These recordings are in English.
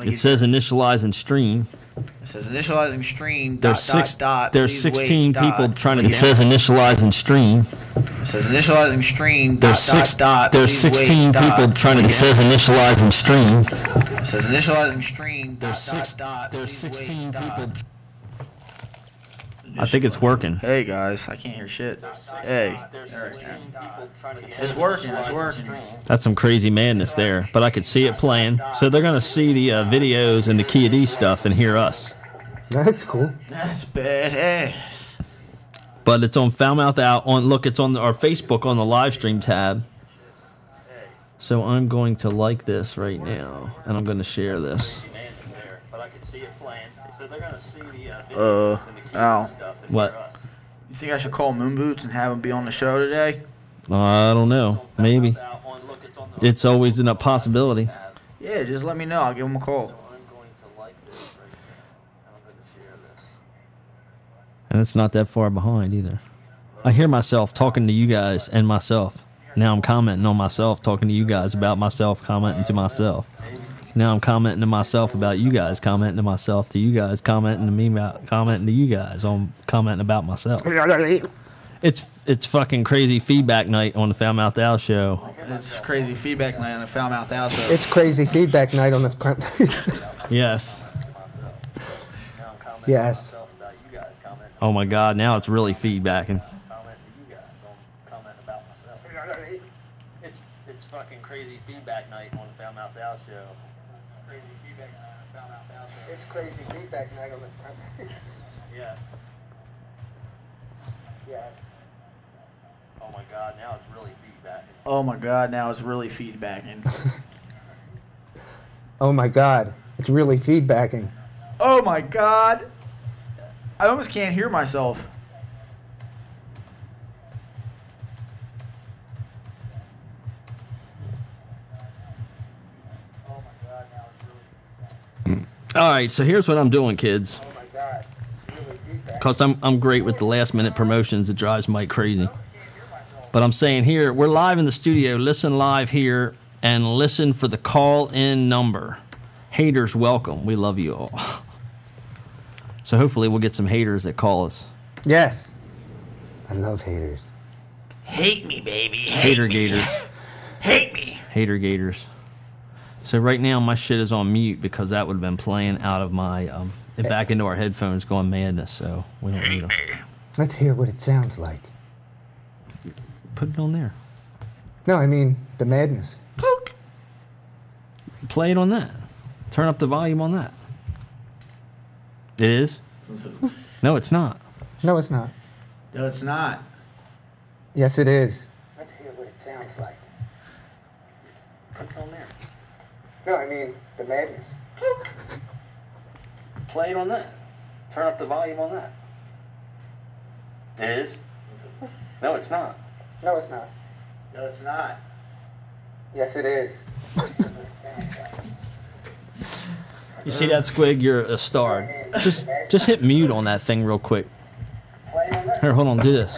Like It says initialize and stream. it says initializing stream. There's dot, six. Dot, dot, there's please wait, 16 dot. people trying to. It says initialize and stream. It says initializing stream. There's six. There's please wait, 16 dot. people trying to. It says initialize and stream. It says initializing stream. There's six. There's 16 people. I think it's working. Hey guys, I can't hear shit. Hey, it is. It's working. It's working. That's some crazy madness there, but I could see it playing. So they're gonna see the uh, videos and the Kia D stuff and hear us. That's cool. That's badass. But it's on Foulmouth Al. On look, it's on our Facebook on the live stream tab. So I'm going to like this right now, and I'm going to share this. Uh, Al, What? you think I should call Moon Boots and have him be on the show today? Uh, I don't know. Maybe. It's always a possibility. Yeah, just let me know. I'll give him a call. And it's not that far behind either. I hear myself talking to you guys and myself. Now I'm commenting on myself, talking to you guys about myself, commenting to myself. Now I'm commenting to myself about you guys, commenting to myself to you guys, commenting to me about commenting to you guys. I'm commenting about myself. It's it's fucking crazy feedback night on the Foulmouth Al show. It's crazy feedback night on the Foulmouth Al show. It's crazy feedback night on the. Yes. yes. Oh my god, now it's really feedbacking. It's it's fucking crazy feedback night on the Foulmouth Al show. Crazy feedback night on the Foulmouth Al show. It's crazy feedback night on the. Yes. yes. Oh my god, now it's really feedbacking. Oh my god, now it's really feedbacking. Oh my god, it's really feedbacking. oh my god. I almost can't hear myself. All right, so here's what I'm doing, kids. Oh my god, it's really feedback. Cause I'm I'm great with the last minute promotions. It drives Mike crazy. But I'm saying here, we're live in the studio. Listen live here and listen for the call in number. Haters welcome. We love you all. So hopefully we'll get some haters that call us. Yes. I love haters. Hate me, baby. Hate Hater me. gators. Hate me. Hater gators. So right now my shit is on mute because that would have been playing out of my um back into our headphones going madness. So we don't need them. Let's hear what it sounds like. Put it on there. No, I mean the madness. Play it on that. Turn up the volume on that. It is? No, it's not. No, it's not. No, it's not. Yes, it is. Let's hear what it sounds like. Put it on there. No, I mean the madness. Play it on that. Turn up the volume on that. It is? No, it's not. No, it's not. No, it's not. Yes, it is. You see that squig? You're a star. Just just hit mute on that thing real quick. Here, hold on, do this.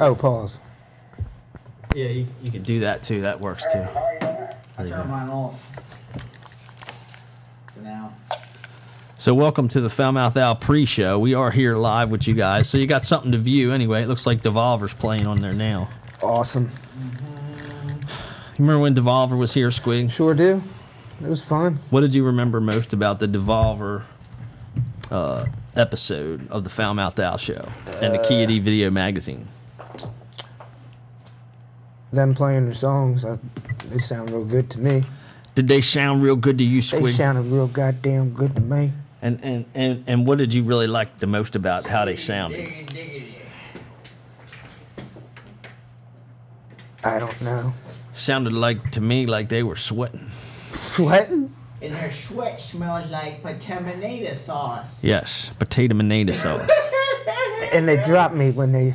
Oh, pause. Yeah, you, you can do that too. That works too. There you Turn mine off. For now. So welcome to the Foulmouth Al pre-show. We are here live with you guys. So you got something to view anyway. It looks like Devolver's playing on there now. Awesome. You remember when Devolver was here, Squig? Sure do. It was fun. What did you remember most about the Devolver uh, episode of the Foulmouth Al show and the Kia D Video Magazine? Them playing their songs, I, they sound real good to me. Did they sound real good to you, They sounded real goddamn good to me. And, and, and, and what did you really like the most about how they sounded? I don't know. Sounded like to me like they were sweating. Sweating? And their sweat smells like potato sauce. Yes, potato manata sauce. And they dropped me when they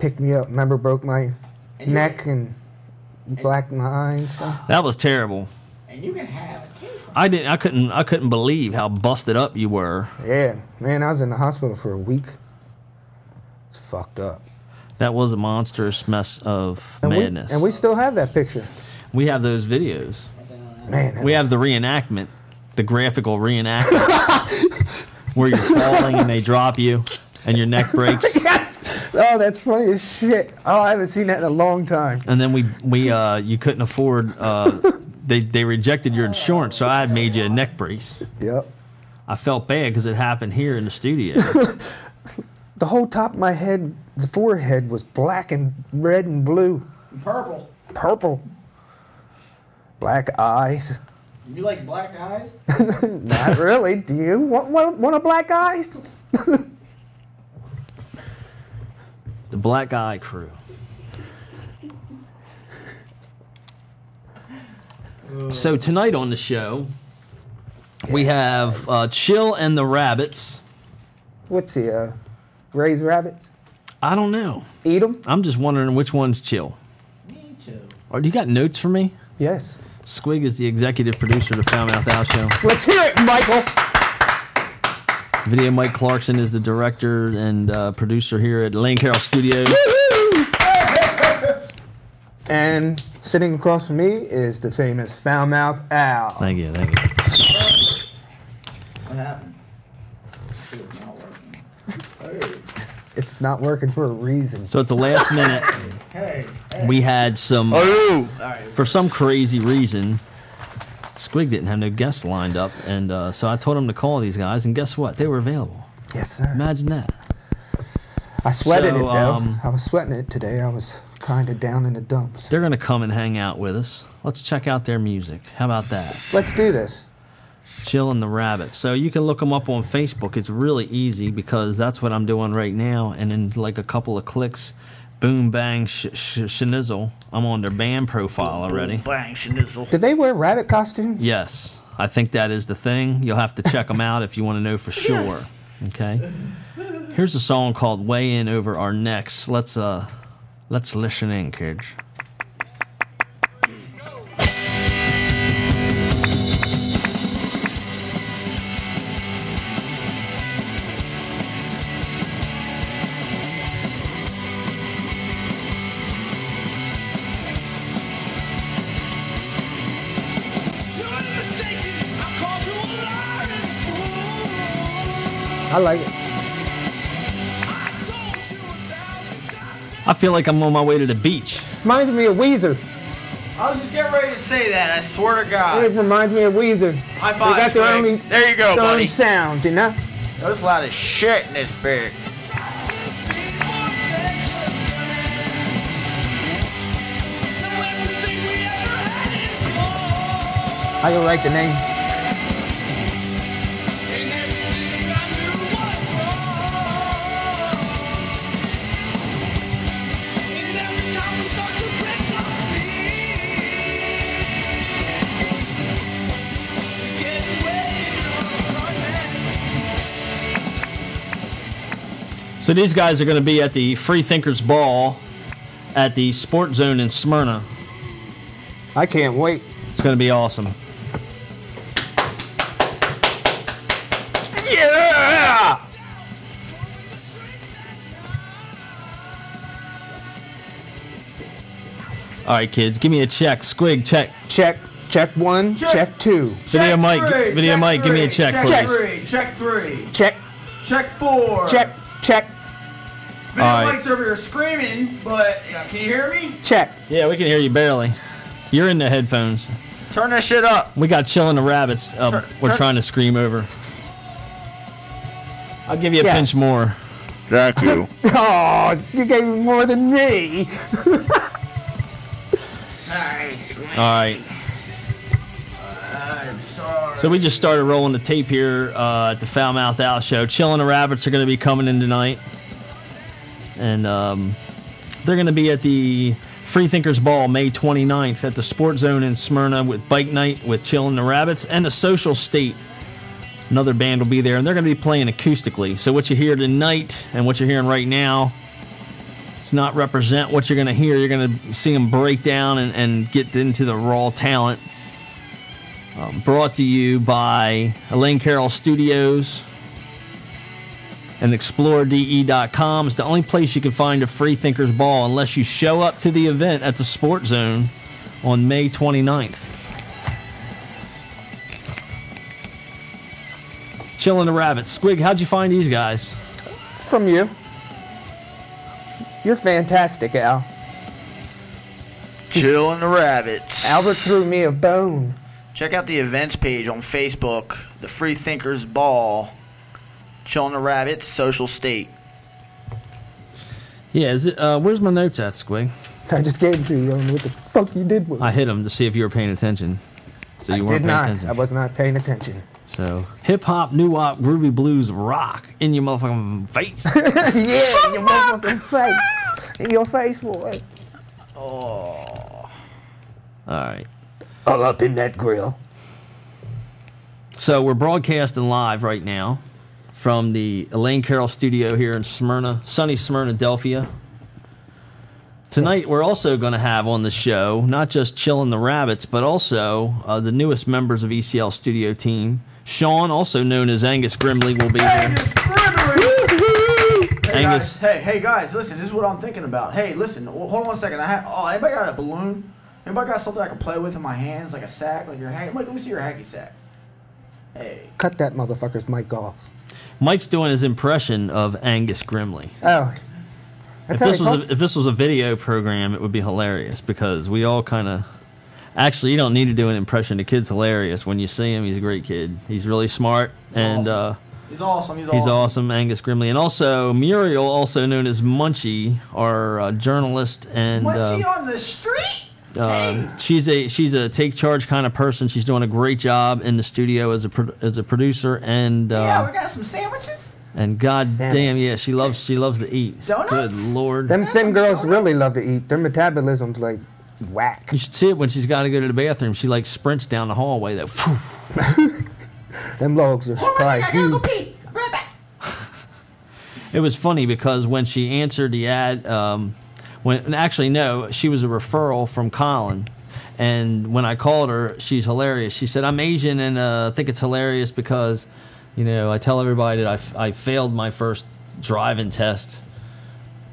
picked me up. Remember, broke my And neck and blacked my eye and stuff. That was terrible. And you can have a cake I didn't. I couldn't. I couldn't believe how busted up you were. Yeah, man, I was in the hospital for a week. It's fucked up. That was a monstrous mess of And madness. We, and we still have that picture. we have those videos. Man, We have the reenactment the graphical reenactment where you're falling and they drop you and your neck breaks. yes. Oh, that's funny as shit. Oh, I haven't seen that in a long time. And then we we uh, you couldn't afford. Uh, they they rejected your insurance, so I had made you a neck brace. Yep. I felt bad because it happened here in the studio. The whole top of my head, the forehead was black and red and blue, Purple. purple, black eyes. You like black eyes? Not really. Do you want want, want a black eyes? the Black Eye Crew. So tonight on the show, we have uh, Chill and the Rabbits. What's he? Uh, raise rabbits? I don't know. Eat them? I'm just wondering which one's Chill. Me too. Or do you got notes for me? Yes. Squig is the executive producer of the Foul Mouth Al Show. Let's hear it, Michael. Video Mike Clarkson is the director and uh, producer here at Lane Carroll Studios. And sitting across from me is the famous foul mouth Al. Thank you, thank you. What happened? Shit's not working. It's not working for a reason. So at the last minute, hey, hey. we had some, Oh, for some crazy reason, Squig didn't have no guests lined up, and uh, so I told him to call these guys, and guess what? They were available. Yes, sir. Imagine that. I sweated So, it though. um, I was sweating it today. I was kind of down in the dumps. They're gonna come and hang out with us. Let's check out their music. How about that? Let's do this. Chillin' the Rabbits. So you can look them up on Facebook. It's really easy because that's what I'm doing right now. And in like a couple of clicks, boom, bang, sh- sh- shnizzle. I'm on their band profile already. Boom, bang, schnizzle. Did they wear rabbit costumes? Yes, I think that is the thing. You'll have to check them out if you want to know for sure. Okay. Here's a song called "Way In Over Our Necks." Let's uh, let's listen in, kids. I like it. I feel like I'm on my way to the beach. Reminds me of Weezer. I was just getting ready to say that. I swear to God. It God. reminds me of Weezer. High They five. got their Squig. own, there you go, buddy. own sound, you know? There's a lot of shit in this big. How you like the name? So these guys are going to be at the Free Thinkers Ball at the Sport Zone in Smyrna. I can't wait. It's going to be awesome. All right, kids, give me a check. Squig, check. Check, check one, check, two. Video Check Mike, three, video check Mike, give me a three, check, check please. three, check three, Check, check four. check, check, Video All right. Mike's over here screaming, but uh, can you hear me? check. Yeah, we can hear you barely. You're in the headphones. Turn that shit up. We got chilling the rabbits. Uh, Turn- we're turn- trying to scream over. I'll give you a Yes. pinch more. Thank you. Oh, you gave me more than me. All right. So we just started rolling the tape here uh, at the Foul Mouth Al show. Chillin' the Rabbits are going to be coming in tonight, and um, they're going to be at the Free Thinkers Ball May 29th at the Sport Zone in Smyrna with Bike Night with Chilling the Rabbits and the Social State. Another band will be there, and they're going to be playing acoustically. So what you hear tonight and what you're hearing right now. It's not represent what you're going to hear. You're going to see them break down and, and get into the raw talent um, brought to you by Elaine Carroll Studios and ExploreDE.com. It's the only place you can find a Free Thinkers Ball unless you show up to the event at the Sport Zone on May 29th. Chilling the Rabbits. Squig, how'd you find these guys? From you. You're fantastic, Al. Chilling the rabbits. Albert threw me a bone. Check out the events page on Facebook. The Free Thinkers Ball. Chilling the rabbits. Social state. Yeah, is it, uh, where's my notes at, Squig? I just gave them to you. I don't know what the fuck you did with it. I hit them to see if you were paying attention. So you I weren't did paying not. attention. I was not paying attention. So hip hop, new wop, groovy blues, rock in your motherfucking face. yeah, your motherfucking face. In your face, boy. Oh. All right. All up in that grill. So we're broadcasting live right now from the Elaine Carroll studio here in Smyrna, sunny Smyrna, Delphia. Tonight we're also going to have on the show not just chilling the rabbits, but also uh, the newest members of ECL studio team. Sean, also known as Angus Grimley, will be here. Hey Angus. guys, hey, hey guys, listen, this is what I'm thinking about. Hey, listen, well, hold on one second. I have, oh, anybody got a balloon? Anybody got something I can play with in my hands, like a sack, like your hacky? Mike, let me see your hacky sack. Hey, Cut that motherfucker's mic off. Mike's doing his impression of Angus Grimley. Oh. If That's this was a, if this was a video program, it would be hilarious because we all kind of. Actually, you don't need to do an impression. The kid's hilarious when you see him. He's a great kid. He's really smart and uh, he's awesome. He's, he's awesome. awesome. Angus Grimley, and also Muriel, also known as Munchie, our uh, journalist and. What's uh, on the street? uh, she's a she's a take charge kind of person. She's doing a great job in the studio as a pro- as a producer and uh, yeah, we got some sandwiches. And god Sandwich. damn yeah she loves she loves to eat. Donuts? Good lord. Them That's thin some girls really love to eat. Their metabolism's like whack. You should see it when she's got to go to the bathroom. She like sprints down the hallway. That Them logs are Hold probably I gotta go huge. pee. Right back. it was funny because when she answered the ad, um, when actually no, she was a referral from Colin. And when I called her, she's hilarious. She said, "I'm Asian and uh, I think it's hilarious because, you know, I tell everybody that I, I failed my first driving test."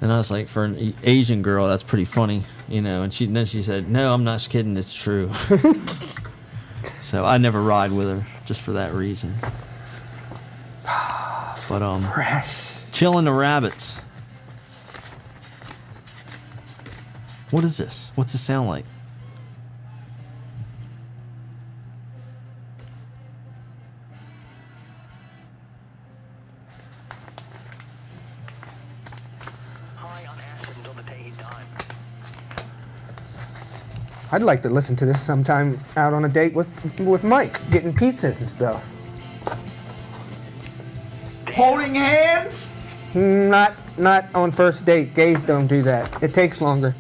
And I was like, "For an Asian girl, that's pretty funny, you know." And she and then she said, "No, I'm not kidding. It's true." so I never ride with her just for that reason. But um, Fresh. chilling the rabbits. What is this? What's it sound like? I'd like to listen to this sometime out on a date with with Mike, getting pizzas and stuff. Holding hands. Not not on first date. Gays don't do that. It takes longer.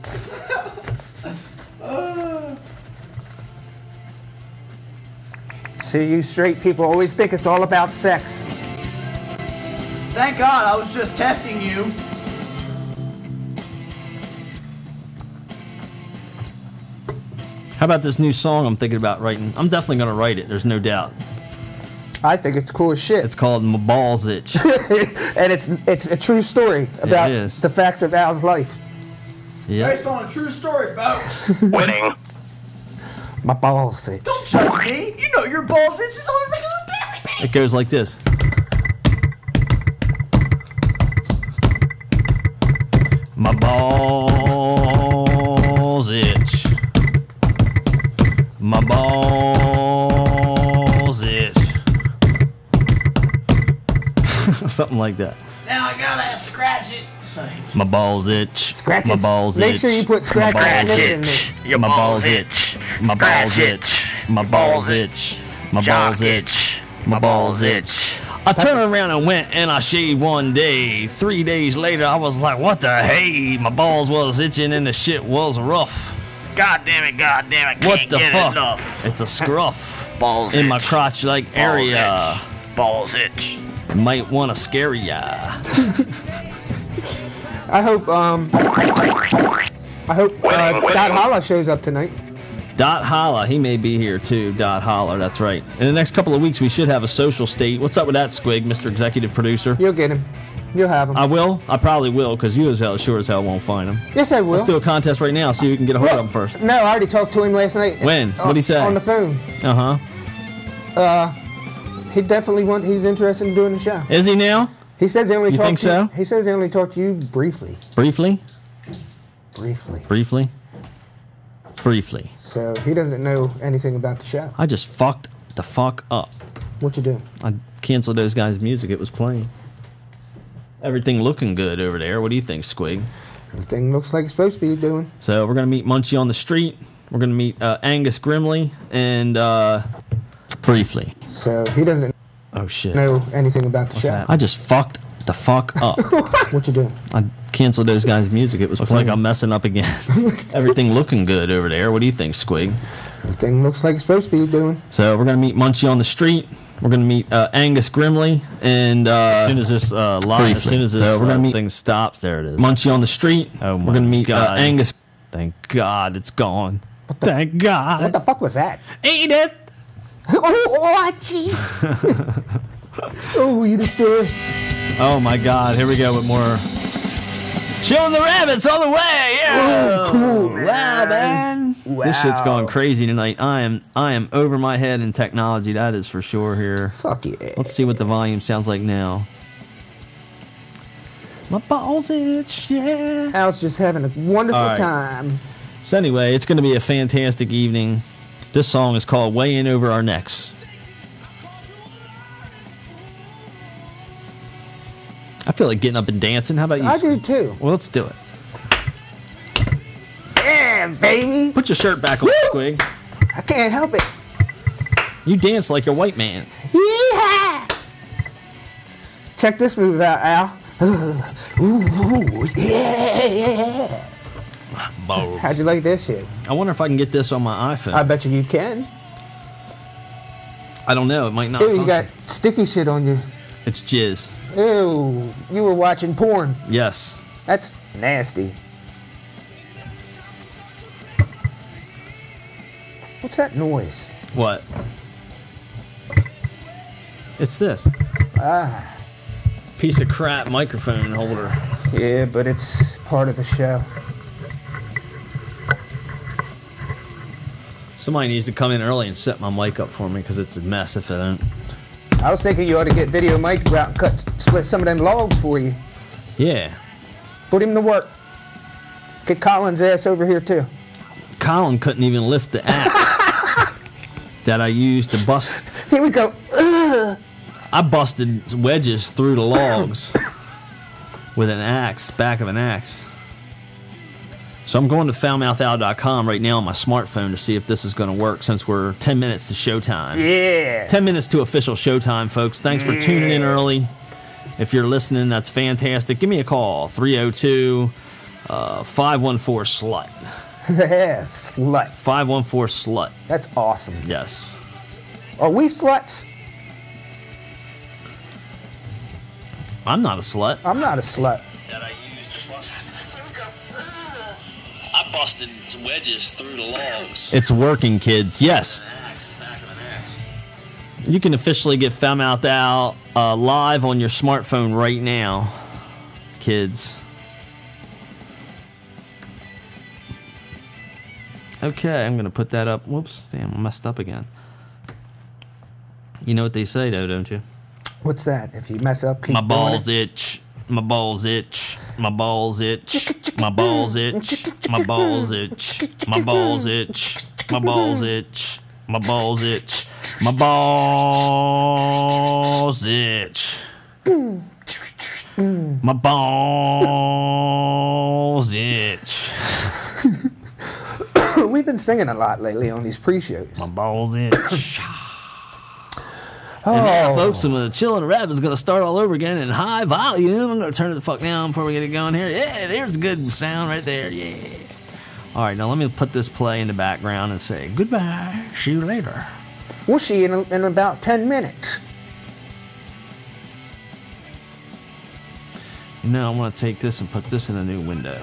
See, you straight people always think it's all about sex. Thank God, I was just testing you. How about this new song I'm thinking about writing? I'm definitely going to write it. There's no doubt. I think it's cool as shit. It's called "My Balls Itch." and it's it's a true story about is. the facts of Al's life. yeah. Based on a true story, folks. Winning. My balls itch. Don't judge me. You know your balls itches on a regular daily basis. It goes like this. My balls Something like that. Now I gotta scratch it. So My balls itch. Scratch My it. balls Make itch. sure you put My scratch balls it in itch. Your My balls balls itch. itch. My balls itch. My balls itch. My balls itch. My balls itch. I turned around and went and I shaved one day. Three days later, I was like, what the hey? My balls was itching and the shit was rough. God damn it, god damn it. What Can't the get fuck? enough. It's a scruff Balls in my crotch like area. Balls itch. Might want to scare ya. I hope um I hope uh, Dot Holla shows up tonight. Dot Holla, he may be here too. Dot Holler, that's right. In the next couple of weeks, we should have a social state. What's up with that, Squig, Mr. Executive Producer? You'll get him. You'll have him. I will. I probably will, because you as hell sure as hell won't find him. yes, I will. Let's do a contest right now, see who can get a hold of him first. No, I already talked to him last night. When? What'd he say? On the phone. Uh huh. He definitely want. He's interested in doing the show. Is he now? He says he only You talked think to you- so? He says he only talked to you briefly. Briefly? Briefly. Briefly? Briefly. So he doesn't know anything about the show. I just fucked the fuck up. What you do? I canceled those guys' music. It was playing. Everything looking good over there. What do you think, Squig? Everything looks like it's supposed to be doing. So we're gonna meet Munchie on the street. We're gonna meet uh, Angus Grimley and uh, briefly. So he doesn't Oh shit! know anything about the What's show. that? I just fucked the fuck up. What you do? I canceled those guys' music. It was Looks like I'm messing up again. Everything looking good over there. What do you think, Squig? Everything looks like it's supposed to be doing. So we're gonna meet Munchie on the street. We're gonna meet uh, Angus Grimley and uh, As soon as this uh, line, as soon as this So we're gonna uh, meet- thing stops, there it is. Munchie on the street. Oh we're gonna meet uh, God. Angus. Thank God it's gone. Thank God. What the fuck was that? Eat it. Oh, oh, oh, you just. Oh my God! Here we go with more. Showing the rabbits all the way. Yeah. cool, Wow, man. This shit's going crazy tonight. I am I am over my head in technology. That is for sure. Here. Fuck yeah. Let's see what the volume sounds like now. My balls itch, yeah. Al's just having a wonderful right. time. So anyway, it's going to be a fantastic evening. This song is called "Way In Over Our Necks." I feel like getting up and dancing. How about you? I do too. Well, let's do it. Yeah, baby. Put your shirt back on, Squig. I can't help it. You dance like a white man. Yeah. Check this move out, Al. Ooh, yeah, yeah. Balls. How'd you like this shit? I wonder if I can get this on my iPhone. I bet you you can. I don't know. It might not. Ew, you got sticky shit on you. It's jizz. Ew, you were watching porn. Yes. That's nasty. What's that noise? What? It's this. Ah, Piece of crap microphone holder. yeah, but it's part of the show. Somebody needs to come in early and set my mic up for me because it's a mess if it don't. I was thinking you ought to get Video Mike to out and cut, split some of them logs for you. Yeah. Put him to work. Get Colin's ass over here too. Colin couldn't even lift the axe that I used to bust. Here we go. Ugh. I busted wedges through the logs with an axe, back of an axe. So I'm going to foulmouthal.com right now on my smartphone to see if this is going to work since we're 10 minutes to showtime. Yeah. 10 minutes to official showtime, folks. Thanks for tuning in early. If you're listening, that's fantastic. Give me a call 302 uh, 514 SLUT. yeah, slut. 514 SLUT. That's awesome. Yes. Are we sluts? I'm not a slut. I'm not a slut. Busted some wedges through the logs. It's working, kids. Yes. You can officially get Foul Mouth Al uh, live on your smartphone right now, kids. Okay, I'm gonna put that up. Whoops, damn, I messed up again. You know what they say, though, don't you? What's that? If you mess up, keep My doing balls it. itch my balls itch, my balls itch, my balls itch, my balls itch, my balls itch, my balls itch, my balls itch, my balls itch. My balls itch. We've been singing a lot lately on these pre-shows. My balls itch. Oh, And now, folks, some of the chilling rap is going to start all over again in high volume. I'm going to turn it the fuck down before we get it going here. Yeah, there's a good sound right there. Yeah. All right, now let me put this play in the background and say goodbye. See you later. we'll see you in, in about 10 minutes. Now I'm gonna take this and put this in a new window.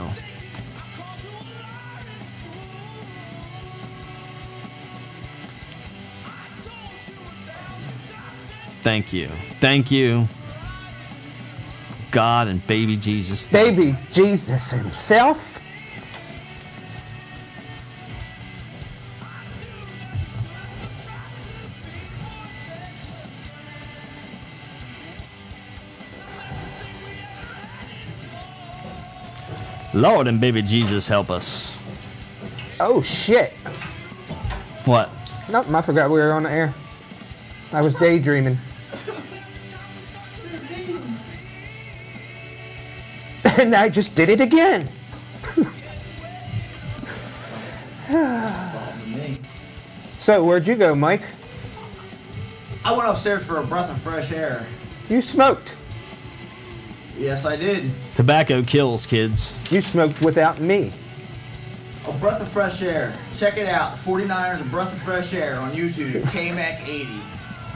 Thank you. Thank you. God and baby Jesus. Baby Jesus himself. Lord and baby Jesus help us. Oh shit. What? Nope, I forgot we were on the air. I was daydreaming. And I just did it again. so, where'd you go, Mike? I went upstairs for a breath of fresh air. You smoked. Yes, I did. Tobacco kills, kids. You smoked without me. A breath of fresh air. Check it out. 49ers, a breath of fresh air on YouTube. KMAC 80.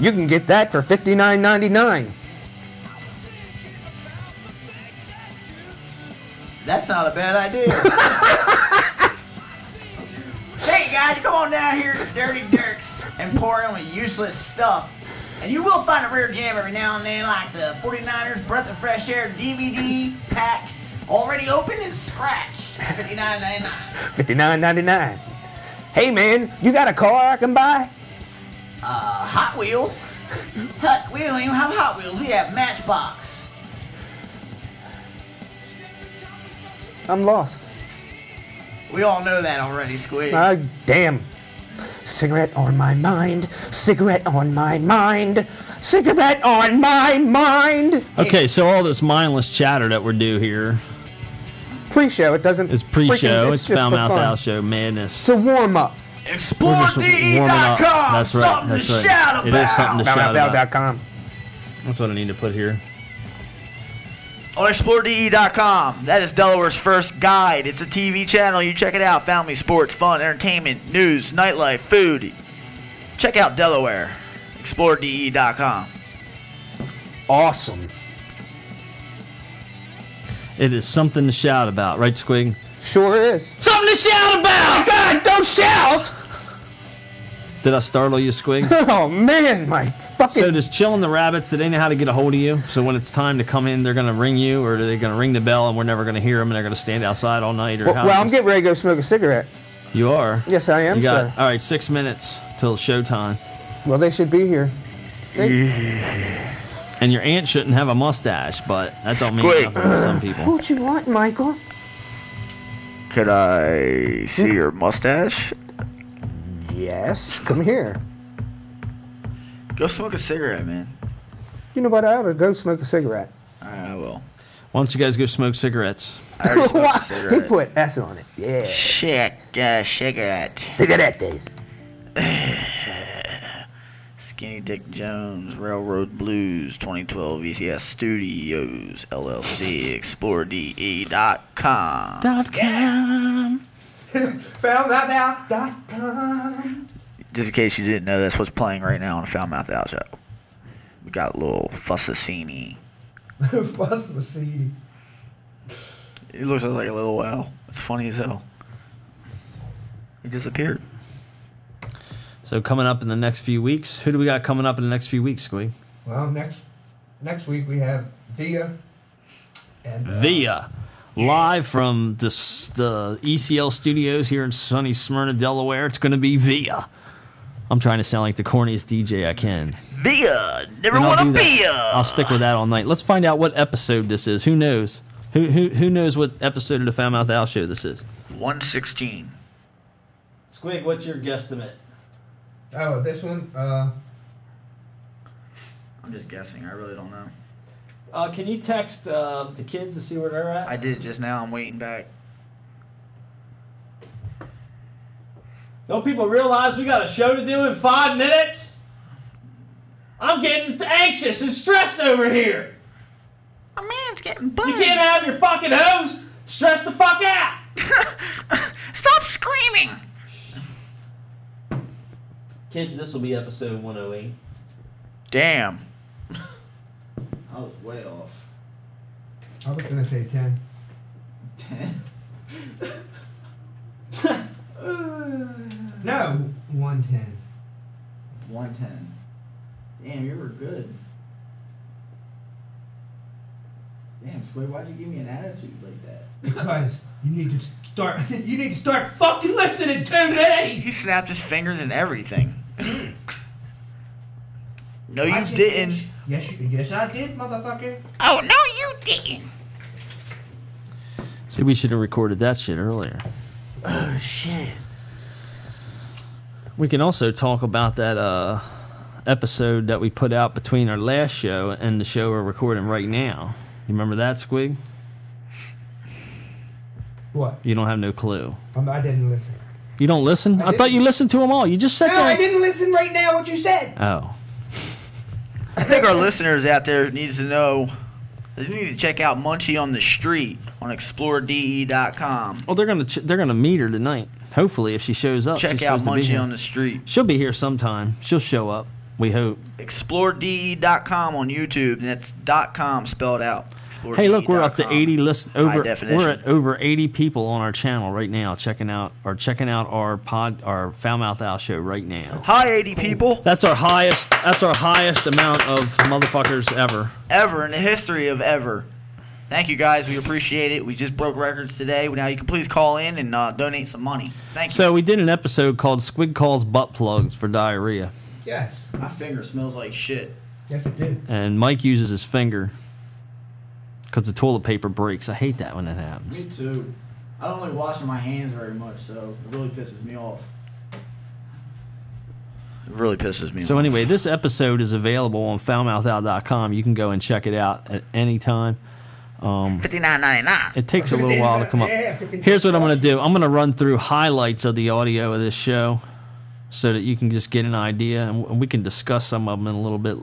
You can get that for $59.99. That's not a bad idea. hey guys, come on down here to Dirty Dirks Emporium with useless stuff. And you will find a rare gem every now and then, like the 49ers Breath of Fresh Air DVD pack, already open and scratched. $59.99. $59.99. Hey man, you got a car I can buy? Uh, Hot Wheel. Hot Wheel, we don't even have Hot Wheels, we have Matchbox. I'm lost. We all know that already, Squid. Ah, damn. Cigarette on my mind. Cigarette on my mind. Cigarette on my mind. Okay, so all this mindless chatter that we're due here Pre-show. It doesn't. It's pre-show. freaking- It's, just Foul for Mouth fun. Out Show madness. It's a warm up. We're just warming up. ExploreDE.com. That's right. Something That's to right. shout about. is something to shout about. FoulMouthAl.com. That's what I need to put here. On ExploreDE.com. That is Delaware's first guide. It's a TV channel. You check it out. Family, sports, fun, entertainment, news, nightlife, food. Check out Delaware. ExploreDE.com. Awesome. It is something to shout about, right, Squig? Sure is. Something to shout about! God, don't shout! Did I startle you, Squig? Oh man, my fucking. So does chilling the rabbits? Do they know how to get a hold of you? So when it's time to come in, they're gonna ring you, or are they gonna ring the bell and we're never gonna hear them, and they're gonna stand outside all night, or well, how well, I'm getting ready to go smoke a cigarette. You are. Yes, I am, You got sir. all right. Six minutes till showtime, Well, they should be here. They, and your aunt shouldn't have a mustache, but that don't mean Squig. nothing to some people. What you want, Michael? Could I see your mustache? Yes. Come here. Go smoke a cigarette, man. You know what? I ought to go smoke a cigarette. Alright, I will. Why don't you guys go smoke cigarettes? I already smoked a Why? he put S on it. Yeah. Shit, uh, cigarette. Cigarettes. Skinny Dick Jones, Railroad Blues, 2012 VCS Studios, LLC, ExploreDE.com. Dot com. FoundThatOut.com. Just in case you didn't know, that's what's playing right now on the Foul Mouth Al Show. We got a little Fussacini. Fuss the CD. He looks like a little owl. It's funny as hell. He disappeared. So coming up in the next few weeks, who do we got coming up in the next few weeks, Squeak? Well, next next week we have Via and uh, Via. Live from the, the ECL studios here in sunny Smyrna, Delaware. It's going to be Via. I'm trying to sound like the corniest DJ I can. Via! Never And want to that. be ya! I'll stick with that all night. Let's find out what episode this is. Who knows? Who who who knows what episode of the Foul Mouth Al show this is? 116. Squig, what's your guesstimate? oh this one uh I'm just guessing. I really don't know. Uh, can you text uh, the kids to see where they're at? I did just now. I'm waiting back. Don't people realize we got a show to do in five minutes? I'm getting anxious and stressed over here. My man's getting You can't have your fucking host stress the fuck out. Stop screaming! Kids, this will be episode 108. Damn. I was way off. I was gonna say ten. 10? No, one ten. 110. Damn, you were good. Damn, Squid, why'd you give me an attitude like that? Because you need to start. You need to start fucking listening to me. He snapped his fingers and everything. no, you Watch didn't. bitch. Yes, you, yes, I did, motherfucker. Oh, no, you didn't. See, we should have recorded that shit earlier. Oh shit. We can also talk about that uh, episode that we put out between our last show and the show we're recording right now. You remember that, Squig? What? You don't have no clue. Um, I didn't listen. You don't listen? I, I thought you listened to them all. You just sat No, there. I didn't listen right now. What you said? Oh. I think our listeners out there needs to know they need to check out Munchie on the Street on exploredE.com. Well, oh, they're gonna ch- they're gonna meet her tonight. Hopefully, if she shows up, Check she's out supposed to be Munchie here. on the Street. She'll be here sometime. She'll show up. We hope. exploredE.com on YouTube, and that's dot .com spelled out. Hey, look, we're up to 80 listen over. We're at over 80 people on our channel right now, checking out or checking out our pod, our Foul Mouth Al show right now. Hi, 80 people That's our highest. That's our highest amount of motherfuckers ever. ever in the history of ever. Thank you guys. We appreciate it. We just broke records today. Now you can please call in and uh, donate some money. Thank you. So we did an episode called "Squid Calls Butt Plugs for Diarrhea," Yes. My finger smells like shit. Yes, it did. and Mike uses his finger because the toilet paper breaks. I hate that when that happens. Me too. I don't like washing my hands very much, so it really pisses me off. It really pisses me off. So off. anyway, this episode is available on foulmouthal.com. You can go and check it out at any time. Um, Fifty nine ninety nine. It takes a little while to come up. Here's what I'm going to do. I'm going to run through highlights of the audio of this show so that you can just get an idea and we can discuss some of them in a little bit.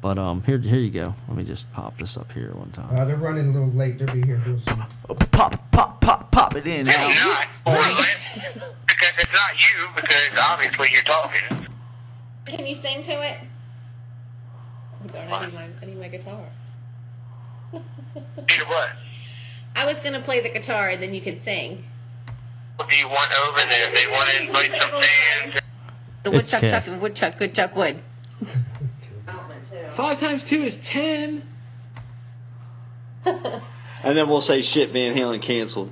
But um here here you go. Let me just pop this up here one time. Uh, they're running a little late. They'll be here real soon. Pop, pop, pop, pop it in It's now. not, Orland, because it's not you, because obviously you're talking. Can you sing to it? Oh, darn, I need my, I need my guitar. Do what? I was gonna play the guitar and then you could sing. Do you want over there? They want to invite some fans. The It's woodchuck Cass. chuck and woodchuck good chuck wood. Five times two is ten. and then we'll say shit Van Halen canceled.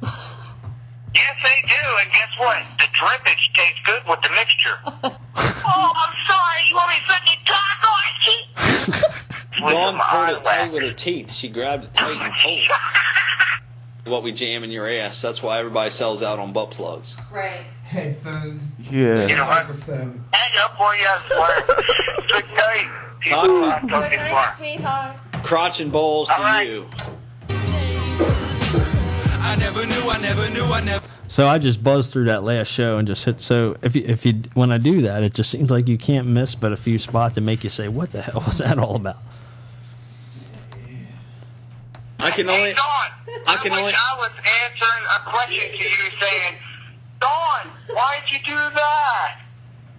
Yes, they do, and guess what? The drippage tastes good with the mixture. oh, I'm sorry. You want me to suck your cock on cheek? Dawn pulled it tight with her teeth. She grabbed it tight and pulled. what we jam in your ass. That's why everybody sells out on butt plugs. Right. Headphones, Yeah. You know what? microphone. Hang up for you, I swear. Good night. People, Toxic. I'll talk to Good you night, tomorrow. sweetheart. Crotch and balls to All right. you. So I just buzzed through that last show and just hit so if you if you when I do that it just seems like you can't miss but a few spots that make you say what the hell was that all about? I can Hey, only. Dawn. I can only- I was answering a question to you saying, Dawn, why'd you do that?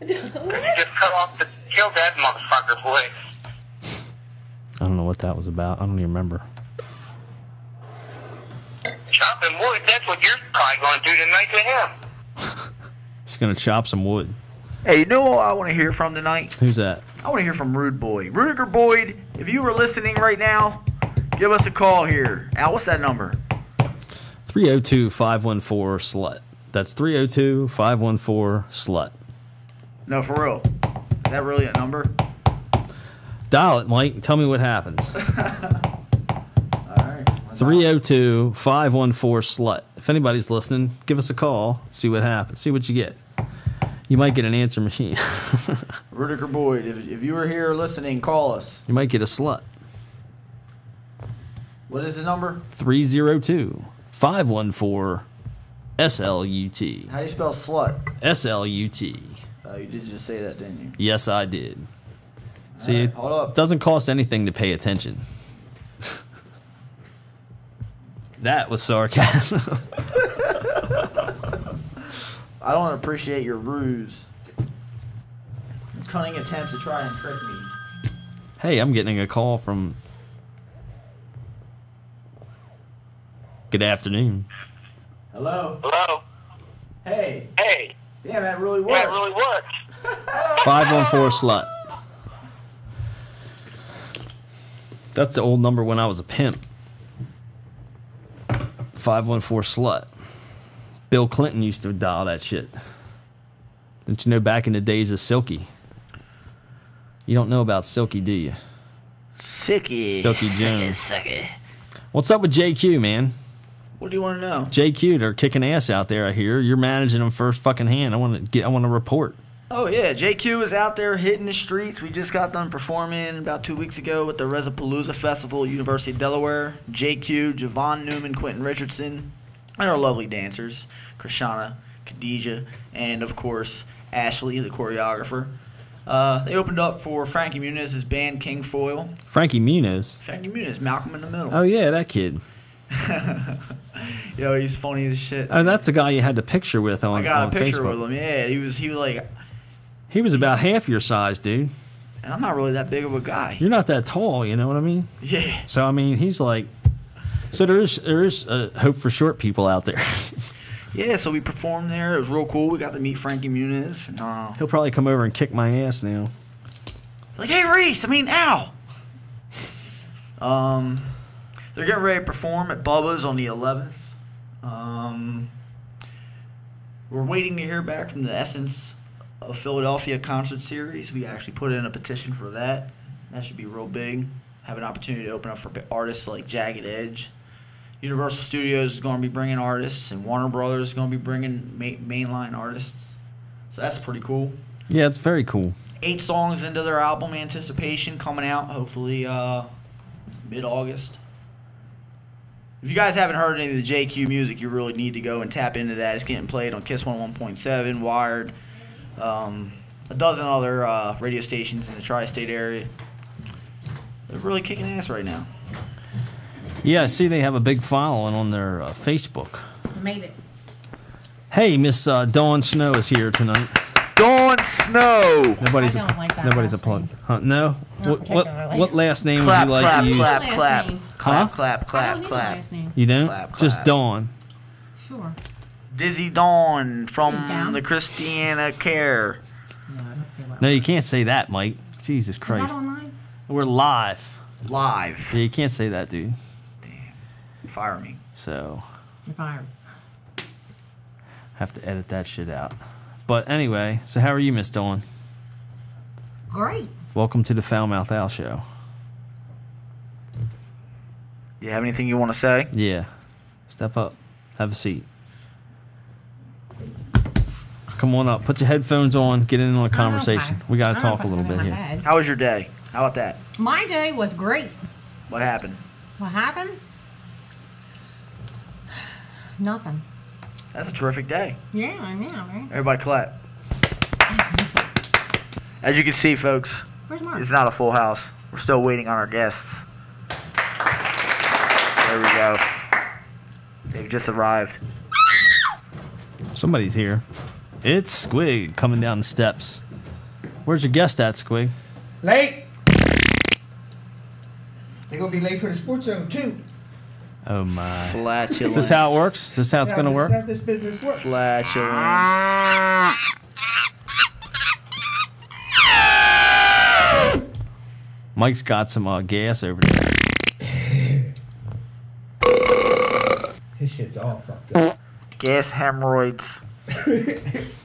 You just cut off the, killed that motherfucker's leg. I don't know what that was about. I don't even remember. Chopping wood, that's what you're probably going to do tonight to him. Just gonna chop some wood. Hey, you know what I want to hear from tonight? Who's that? I want to hear from Rude Boy. Rudiger Boyd, if you were listening right now, give us a call here. Al, what's that number? 302-514 slut. That's 302-514 slut. No, for real. Is that really a number? Dial it, Mike. Tell me what happens. All right. 302 514 slut. If anybody's listening, give us a call. See what happens. See what you get. You might get an answer machine. Rudiger Boyd, if, if you were here listening, call us. you might get a slut. What is the number? 302 514 SLUT. How do you spell slut? SLUT. Oh, you did just say that, didn't you? Yes, I did. See, Alright, it hold up. doesn't cost anything to pay attention. that was sarcasm. I don't appreciate your ruse. Your cunning attempts to try and trick me. hey, I'm getting a call from. Good afternoon. Hello? Hello? Hey. Hey, Damn, that really worked. that really works. 514 slut. That's the old number when I was a pimp. 514 slut. Bill Clinton used to dial that shit. Didn't you know back in the days of Silky? You don't know about Silky, do you? Silky. Silky Jones. Sicky. What's up with JQ, man? What do you want to know? JQ, they're kicking ass out there. I hear you're managing them first fucking hand. I want to get. I want to report. Oh yeah, JQ is out there hitting the streets. We just got done performing about two weeks ago with the Resapalooza Festival, University of Delaware. JQ, Javon Newman, Quentin Richardson, and our lovely dancers, Krishana, Khadijah, and of course Ashley, the choreographer. Uh, they opened up for Frankie Muniz's band Kingsfoil. Frankie Muniz. Frankie Muniz, Malcolm in the Middle. Oh yeah, that kid. Yo, he's funny as shit. And that's the guy you had the picture with on, I got on a picture Facebook. with him. Yeah, he was he was like, He was about half your size, dude. and I'm not really that big of a guy. You're not that tall. You know what I mean? Yeah. So I mean, he's like. So there's there's uh, hope for short people out there. Yeah, so we performed there. It was real cool. We got to meet Frankie Muniz. And, uh, He'll probably come over and kick my ass now. like, hey Reese, I mean, ow. Um, they're getting ready to perform at Bubba's on the 11th. Um, we're waiting to hear back from the Essence of Philadelphia concert series. We actually put in a petition for that. That should be real big. Have an opportunity to open up for artists like Jagged Edge. Universal Studios is going to be bringing artists, and Warner Brothers is going to be bringing ma- mainline artists. So that's pretty cool. Yeah, it's very cool. Eight songs into their album Anticipation coming out hopefully uh, mid August. If you guys haven't heard any of the JQ music, you really need to go and tap into that. It's getting played on Kiss 101.7, Wired, um, a dozen other uh, radio stations in the tri state area. They're really kicking ass right now. Yeah, I see they have a big following on their uh, Facebook. Made it. Hey, Miss uh, Dawn Snow is here tonight. Dawn Snow. Nobody's I a don't like that nobody's a last plug. Huh, no. Not What, what what last name Clap, would you like clap, to use? clap, Last clap. Name. Huh? Clap, clap, I clap, don't need a clap. last name. You don't? Clap, Just. Dawn. Sure. Dizzy Dawn from Down. the Christiana Care. No, I don't see what. No, you can't say that, Mike. Jesus Is Christ. that online? We're live. Live. Yeah, you can't say that, dude. Damn. Fire me. So You're fired. have to edit that shit out. But anyway, so how are you, Miss Dawn? Great. Welcome to the Foul Mouth Al show. You have anything you want to say? Yeah. Step up. Have a seat. Come on up. Put your headphones on. Get in on a conversation. okay. We got to oh, talk a little bit here. head. How was your day? How about that? My day was great. What happened? What happened? Nothing. That's a terrific day. Yeah, I know, right? Everybody clap. As you can see, folks, Where's Mark? it's not a full house. We're still waiting on our guests. There we go. They've just arrived. Somebody's here. It's Squig coming down the steps. Where's your guest at, Squig? Late. They're gonna be late for the sports zone too. Oh my. Is this how it works? Is this how it's That's going to this- work? How this business works. Flatulence. Mike's got some uh, gas over there. Shit's all fucked up. Gas hemorrhoids.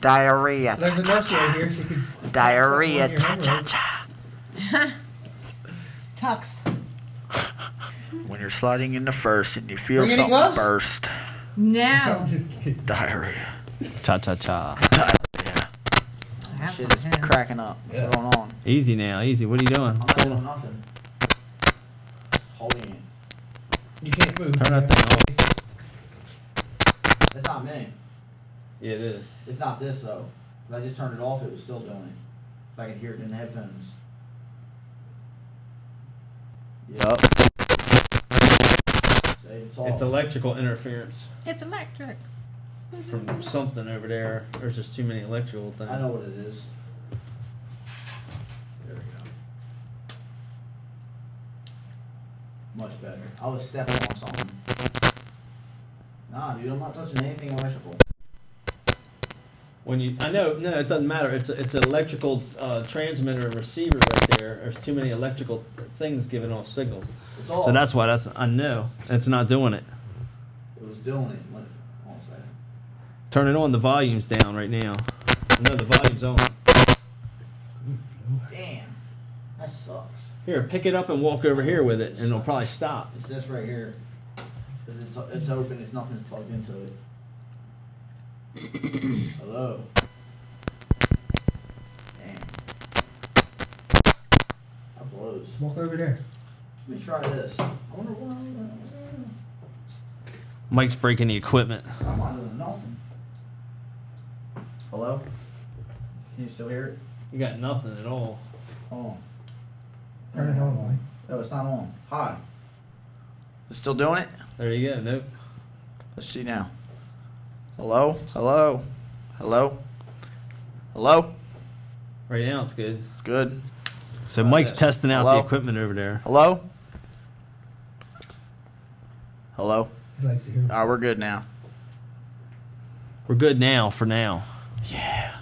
Diarrhea. There's a nurse right here. She could. Diarrhea. Something on your hemorrhoids. Tux. When you're sliding in the first and you feel Bring any something gloves? burst. No. I'm just kidding. Diarrhea. Cha cha cha. Diarrhea. Shit is some. cracking up. What's going on? Easy now, easy. What are you doing? I'm not doing nothing. Holding it. You can't move. Turn that thing off. That's not me. Yeah, it is. It's not this though. If I just turned it off, it was still doing it. If I could hear it in the headphones. Yep. See, it's off. It's electrical interference It's electric. from something over there. There's just too many electrical things. I know what it is. There we go. Much better. I was stepping on something. Nah, dude, I'm not touching anything electrical. When you, I know, no, it doesn't matter. It's a, it's an electrical uh, transmitter and receiver right there. There's too many electrical things giving off signals. It's off. So that's why that's I know it's not doing it. It was doing it. What? Hold on a second. Turn it on. The volume's down right now. No, the volume's on. Damn. That sucks. Here, pick it up and walk over here with it, and it'll probably stop. It's this right here. 'Cause It's, it's open. It's nothing plugged into it. Hello. Damn. That blows. Walk over there. Let me try this. I why. Mike's breaking the equipment. I'm not doing nothing. Hello? Can you still hear it? You got nothing at all. Hold on. Turn it on, Mike. No, it's not on. Hi. It's still doing it? There you go. Nope. Let's see now. Hello? Hello? Hello? Hello? Right now it's good. Good. So Mike's testing out the equipment over there. Hello? Hello? He likes to hear Alright, we're good now. We're good now for now. Yeah.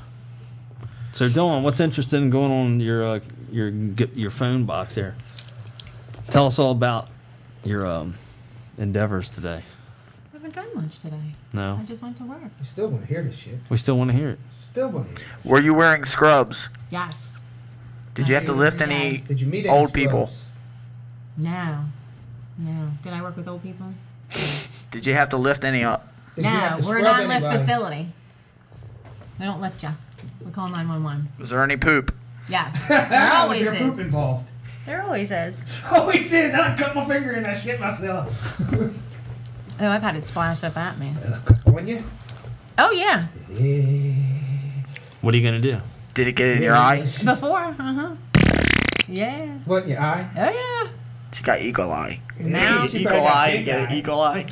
So Dawn, what's interesting in going on your uh, your your phone box there? Tell us all about your um, endeavors today. I haven't done much today. No, I just went to work. You still want to hear this shit. we still want to hear it. Still want to hear Were you wearing scrubs? Yes. Did you have to lift any Did you meet any old people? scrubs? No. No. Did I work with old people? Did you have to lift any up? Did no. We're a scrub non-lift facility. We don't lift you. We call 911. Was there any poop? Yes. There always Was there poop is. involved? There always is. He says I cut my finger and I shit myself. Oh, I've had it splash up at me. On you? Oh, yeah. What are you gonna do? Did it get in your eye? Before. Uh huh. Yeah. What in your eye? Oh, yeah. She got E. coli. Mouth. E. coli. Get E. coli.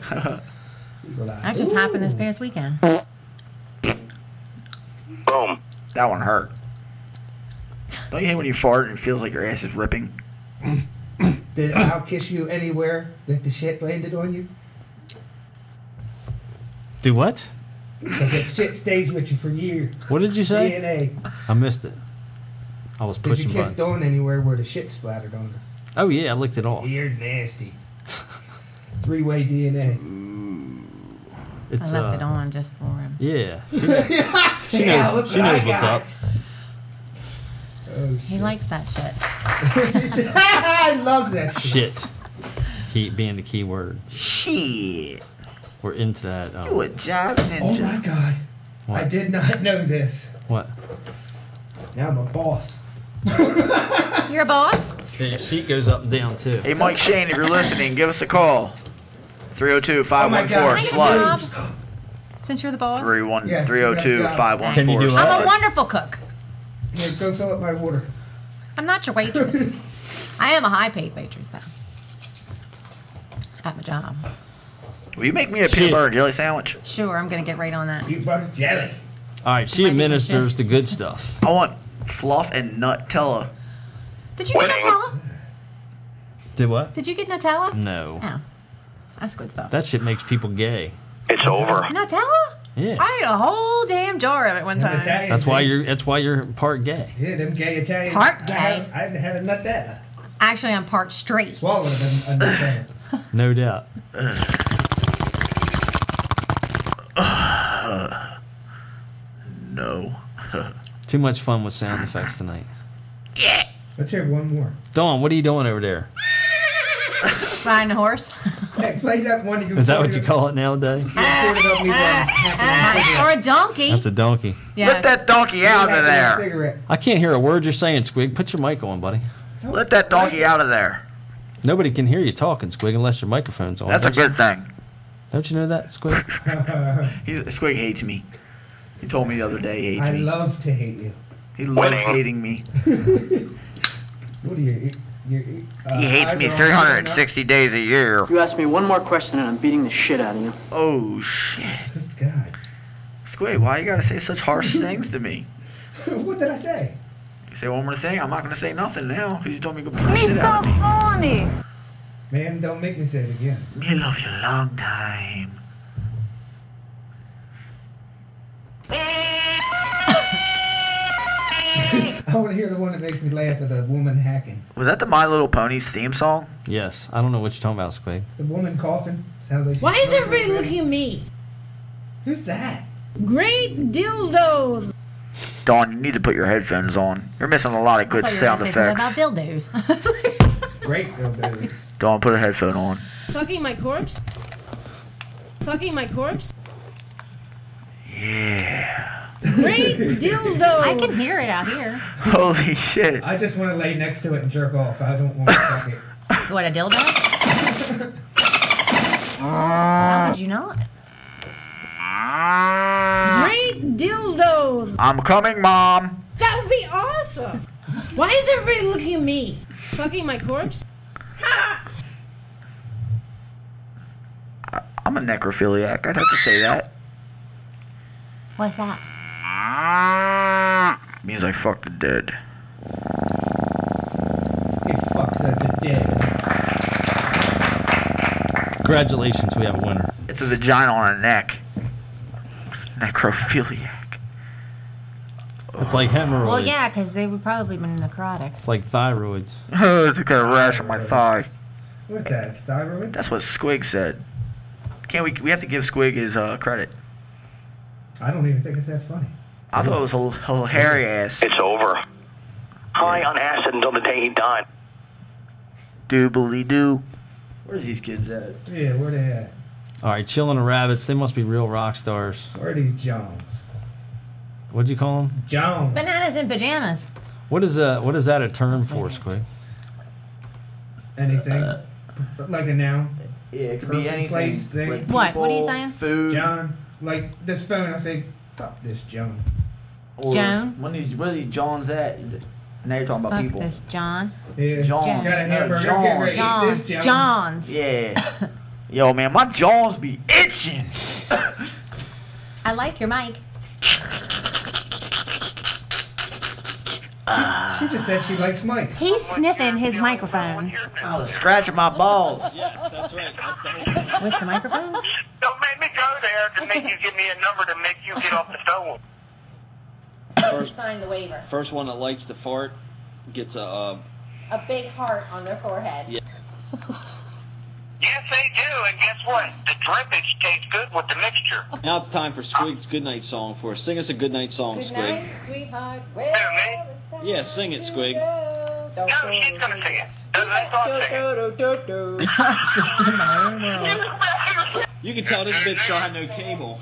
That just happened this past weekend. Boom. That one hurt. Don't you hate when you fart and it feels like your ass is ripping? Did I'll kiss you anywhere that the shit landed on you? Do what? Because that shit stays with you for years. What did you say? DNA. I missed it. I was pushing it. Did you pushing kiss buttons. Dawn anywhere where the shit splattered on her? Oh yeah, I licked it off. You're nasty. Three way DNA. It's I left uh, it on just for him. Yeah, she, knows- she knows. look She knows what's up. Oh, He likes that shit. I loves that shit. Shit. Key being the key word. Shit. We're into that. You a Um, job Oh my god. What? I did not know this. what? Now I'm a boss. You're a boss? Yeah, your seat goes up and down too. Hey, Mike Shane, if you're listening, give us a call. 302 Oh my God. 514 Can I get a SLUT. Since you're the boss? 301 Yes, 302 you got a job. Can you do 514? I'm a wonderful cook. Here, go fill up my water. I'm not your waitress. I am a high paid waitress, though. At my job. Will you make me a peanut butter jelly sandwich? Sure, I'm going to get right on that. Peanut butter jelly. All right, she Might be some administers shit. the good stuff. I want fluff and Nutella. Did you get Nutella? Did what? Did you get Nutella? No. Oh. That's good stuff. That shit makes people gay. It's over. Nutella? Yeah. I ate a whole damn jar of it one time. Italians, That's why you're. That's why you're part gay. Yeah, them gay Italians. Part gay. I haven't, I haven't had a Nutella. Actually, I'm part straight. Swallowed a, a No doubt. No. Too much fun with sound effects tonight. Let's hear one more. Dawn, what are you doing over there? Riding a horse. Hey, play that one you Is that what you call it nowadays? recorded of me while I'm hacking a or a donkey. That's a donkey. yeah. Let that donkey out of there. cigarette. I can't hear a word you're saying, Squig. Put your mic on, buddy. Let that donkey out of there. Nobody can hear you talking, Squig, unless your microphone's on. That's a don't, you, good thing. don't you know that, Squig? He's, Squig hates me. He told me the other day he hates I me. love to hate you. he loves uh, hating me. What are you? Your, uh, He hates me are on 360 days a year. You ask me one more question and I'm beating the shit out of you. Oh, shit. Good God. Squig, why you gotta say such harsh things to me? what did I say? You say one more thing, I'm not gonna say nothing now, because you told me to go beat the shit out of me. Man, don't make me say it again. Me love you a long time. I want to hear the one that makes me laugh at the woman hacking. Was that the My Little Ponies theme song? Yes. I don't know what you're talking about, Squig. The woman coughing sounds like. she's Why is everybody already. looking at me? Who's that? Great dildos. Dawn, you need to put your headphones on. You're missing a lot of good thought you were sound gonna say something effects. about dildos. Great dildos. Dawn, put a headphone on. Fucking my corpse. Fucking my corpse. Yeah. Great dildo. I can hear it out here. Holy shit. I just want to lay next to it and jerk off. I don't want to fuck it. What a dildo? How could you not? Great dildo. I'm coming, Mom. That would be awesome. Why is everybody looking at me? Fucking my corpse. I'm a necrophiliac. I'd have to say that. What's that? Means I fucked the dead. He fucks at the dead. Congratulations, we have a winner. It's a vagina on a neck. Necrophiliac. It's like hemorrhoids. Well, yeah, because they would probably been necrotic. It's like thyroids. Oh, it's got a rash on my thigh. What's that? Thyroid? That's what Squig said. Can't we? We have to give Squig his uh, credit. I don't even think it's that funny. I thought it was a little, a hairy ass. It's over. High on acid until the day he died. Doobly doo. Where's these kids at? Yeah, where they at? All right, chilling the rabbits. They must be real rock stars. Where are these Jones? What'd you call them? Jones. Bananas in pajamas. What is uh What is that a term for, Squig? Anything? like a noun? Yeah, it could Person, be anything. place, thing. Like What? What are you saying? Food. John. Like this phone, I say, fuck this John. Or Joan? When these, where are these Johns at? Now you're talking about Fuck people. this, John. Yeah. John. John. Got a hamburger. John. Get ready. John. This John. John's. Yeah. Yo, man, my jaws be itching. I like your mic. She just said she likes Mike. He's sniffing his microphone. I was scratching my balls. Yes, that's right. That's the whole thing. With the microphone? Don't make me go there to make you give me a number to make you get off the phone. First, Sign the waiver. first one that likes to fart gets a. Uh, A big heart on their forehead. Yeah. Yes, they do, and guess what? The drippage tastes good with the mixture. now it's time for Squig's goodnight song for us. Sing us a goodnight song, Good Squig. night, sweetheart. Who, me? Yeah, sing it, Squig. No, she's gonna sing it. Let us sing it. Just in my own world. You can tell this bitch don't have no cable.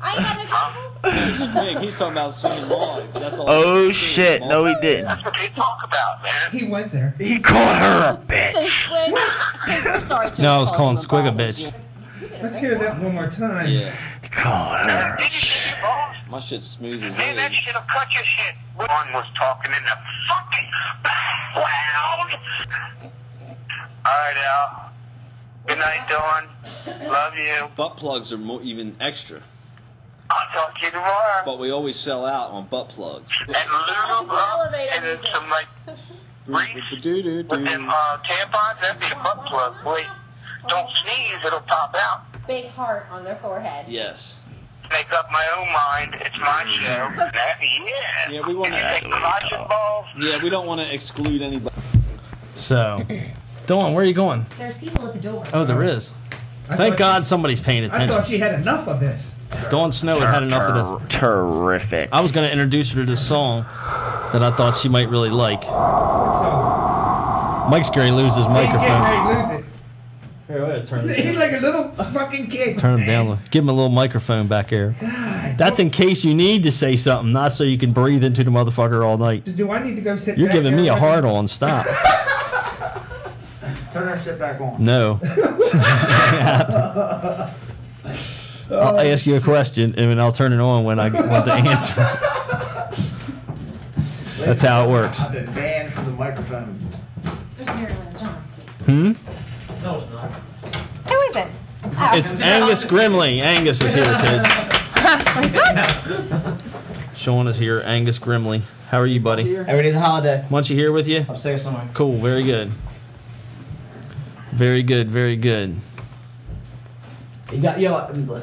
I ain't got no trouble. He's talking about singing live. That's all. Oh shit, no he didn't. That's what they talk about, man. He went there. He called her a bitch. We're sorry to No, I was calling Squig a bitch. Let's hear that one more time. Yeah, He called her. Did you see it, my shit's smooth as Man, that age. shit'll cut your shit. One was talking in the fucking background. Alright, Al. Good night, Dawn. Love you. Butt plugs are more, even extra, I'll talk to you tomorrow. but we always sell out on butt plugs. And lube up, and then some, like, grease with them uh, tampons. That'd be a butt plug. Wait, don't sneeze, it'll pop out. Big heart on their forehead. Yes. Make up my own mind. It's my show. That, yeah. Yeah, we want to. take crotch balls. Yeah, we don't want to exclude anybody. So, Dawn, where are you going? There's people at the door. Oh, there is. I Thank thought God somebody's paying attention. I thought she had enough of this. Dawn Snow had had enough of this. Terrific. I was going to introduce her to this song that I thought she might really like. What song? Mike's going to lose his microphone. He's getting ready to lose it. Here, go ahead, turn He's like a little fucking kid. Turn him down. Give him a little microphone back there. That's in case you need to say something, not so you can breathe into the motherfucker all night. Do I need to go sit You're back giving there me a hard on. Stop. Turn that shit back on. No. I'll ask you a question and then I'll turn it on when I want the answer. That's how it works. I've been banned from the microphone. There's Marilyn Strong. Hmm? Who is it? It's Angus Grimley. Angus is here, kids. Sean is here. Angus Grimley. How are you, buddy? Every day's a holiday. Munchie here with you? Upstairs somewhere. Cool. Very good. Very good. Very good. You got yo. uh,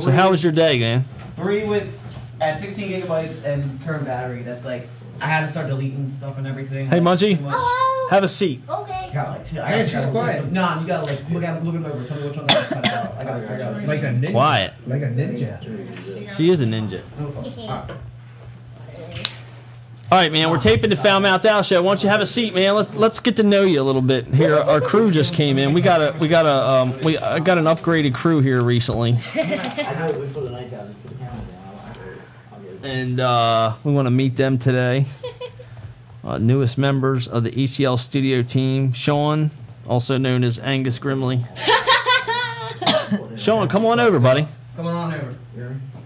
So how was your day, man? Three with at 16 gigabytes and current battery. That's like I had to start deleting stuff and everything. Hey, Munchie. Too much. Have a seat. Okay. Got like two. I gotta she's check quiet. system. Nah, you gotta like look at look at them over. Tell me which ones I gotta cut out. I gotta figure out. Like a ninja. Quiet. Like a ninja. She is a ninja. All right, man. We're taping the Foul Mouth Al show. Why don't you have a seat, man? Let's let's get to know you a little bit. Here, our crew just came in. We got a we got a um we I got an upgraded crew here recently, and uh, we want to meet them today. Uh, newest members of the ECL studio team, Sean, also known as Angus Grimley. Sean, come on over, buddy. Come on over.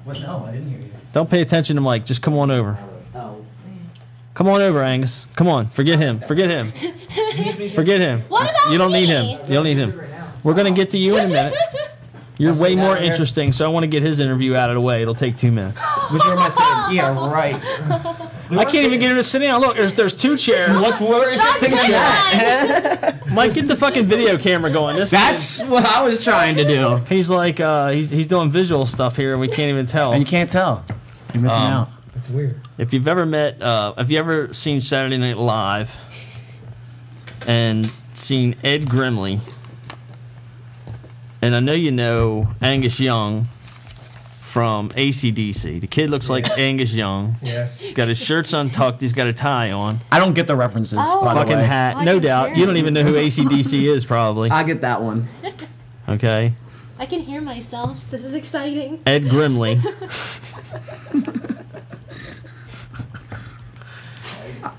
What? No, I didn't hear you. Don't pay attention to Mike. Just come on over. Come on over, Angus. Come on. Forget him. Forget him. Forget him. What about You don't need him. You don't need him. We're gonna get to you in a minute. You're I'll way more interesting, so I want to get his interview out of the way. It'll take two minutes. Which room am I sitting? Yeah, right. I can't even get him to sit down. Look, there's there's two chairs. What's more interesting than that? Mike, get the fucking video camera going. This That's kid- what I was trying to do. He's like uh, he's he's doing visual stuff here, and we can't even tell. And you can't tell. You're missing Um, out. That's weird. If you've ever met, uh, have you ever seen Saturday Night Live and seen Ed Grimley? And I know you know Angus Young from ACDC. The kid looks like Angus Young. Yes. Got his shirts untucked. He's got a tie on. I don't get the references. Oh. by the Fucking way. hat. I no doubt. hear You don't even know who ACDC is, probably. I get that one. Okay. I can hear myself. This is exciting. Ed Grimley.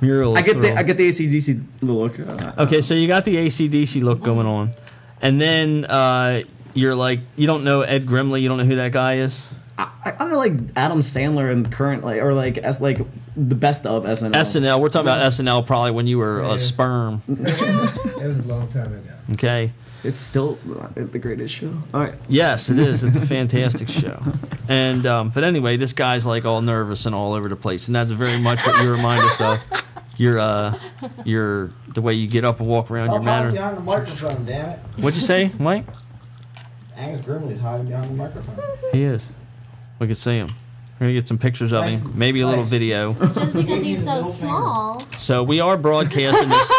Mural. I is get the. I get the ACDC look. Uh, Okay, so you got the ACDC look going on, and then uh, you're like, you don't know Ed Grimley, you don't know who that guy is. I, I don't know, like Adam Sandler and current like or like as like the best of SNL. SNL. We're talking about SNL probably when you were Yeah. a sperm. It was a long time ago. Okay. It's still the greatest show. All right. Yes, it is. It's a fantastic show. And um, but anyway, this guy's like all nervous and all over the place, and that's very much what you remind us of. Your uh, your the way you get up and walk around, your Stop hiding manner. behind the microphone, damn it. What'd you say, Mike? Angus Grimley's hiding behind the microphone. He is. We can see him. We're gonna get some pictures of him, maybe a little video. Just because he's so small. So we are broadcasting this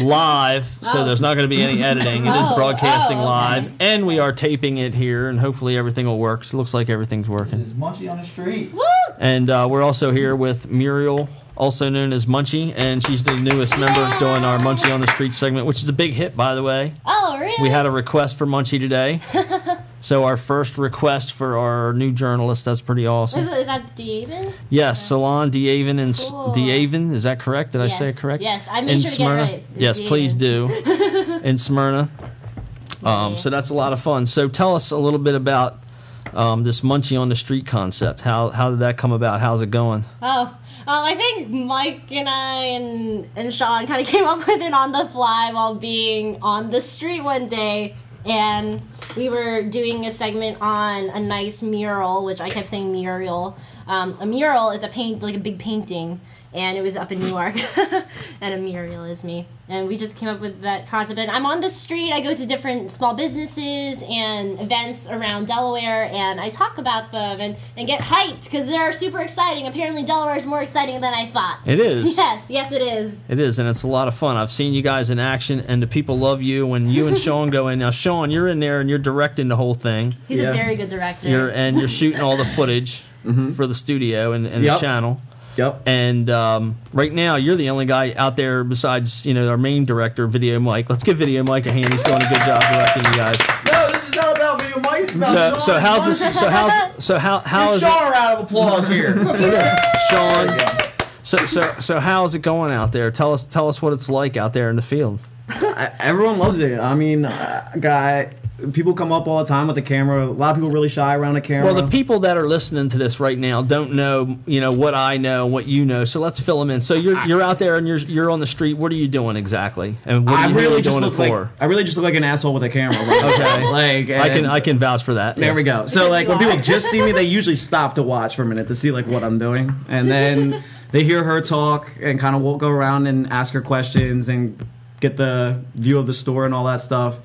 live, so there's not going to be any editing. It is Oh, broadcasting oh, okay. live, and we are taping it here, and hopefully everything will work. It looks like everything's working. There's Munchie on the street. And uh, we're also here with Muriel, also known as Munchie, and she's the newest member doing our Munchie on the Street segment, which is a big hit, by the way. Oh, really? We had a request for Munchie today. so our first request for our new journalist, that's pretty awesome. Is, is that David? Yes, Salon D'Aven and Cool. D'Aven. Is that correct? Did I say it Yes, correct? yes, I made In sure to get it Smyrna? right. Yes, D'Aven. please do. In Smyrna. Um, so that's a lot of fun. So tell us a little bit about um, this Munchie on the Street concept. How how did that come about? How's it going? Oh, um, I think Mike and I and, and Sean kind of came up with it on the fly while being on the street one day. And we were doing a segment on a nice mural, which I kept saying mural. Um, a mural is a paint, like a big painting, and it was up in Newark. and a mural is me. And we just came up with that concept. And I'm on the street, I go to different small businesses and events around Delaware, and I talk about them and, and get hyped because they're super exciting. Apparently, Delaware is more exciting than I thought. It is. Yes, yes, it is. It is, and it's a lot of fun. I've seen you guys in action, and the people love you. When you and Sean go in now, Sean, you're in there and you're directing the whole thing. He's a very good director. You're and you're shooting all the footage mm-hmm. for the studio and, and Yep. the channel. Yep. And um, right now, you're the only guy out there besides you know our main director, Video Mike. Let's give Video Mike a hand. He's doing a good job directing you guys. No, this is not about video Mike. It's about So so how's this? So how's so how how Give Sean it? a of applause here. Sean. So so so how's it going out there? Tell us tell us what it's like out there in the field. I, everyone loves it. I mean, uh, guy, people come up all the time with the camera. A lot of people really shy around the camera. Well, the people that are listening to this right now don't know, you know, what I know, what you know. So let's fill them in. So you're you're out there and you're you're on the street. What are you doing exactly? And what are I you really really just doing look it like for? I really just look like an asshole with a camera. Right? Okay. like I can I can vouch for that. There yes. we go. So like when people just see me, they usually stop to watch for a minute to see like what I'm doing, and then they hear her talk and kind of will go around and ask her questions and get the view of the store and all that stuff.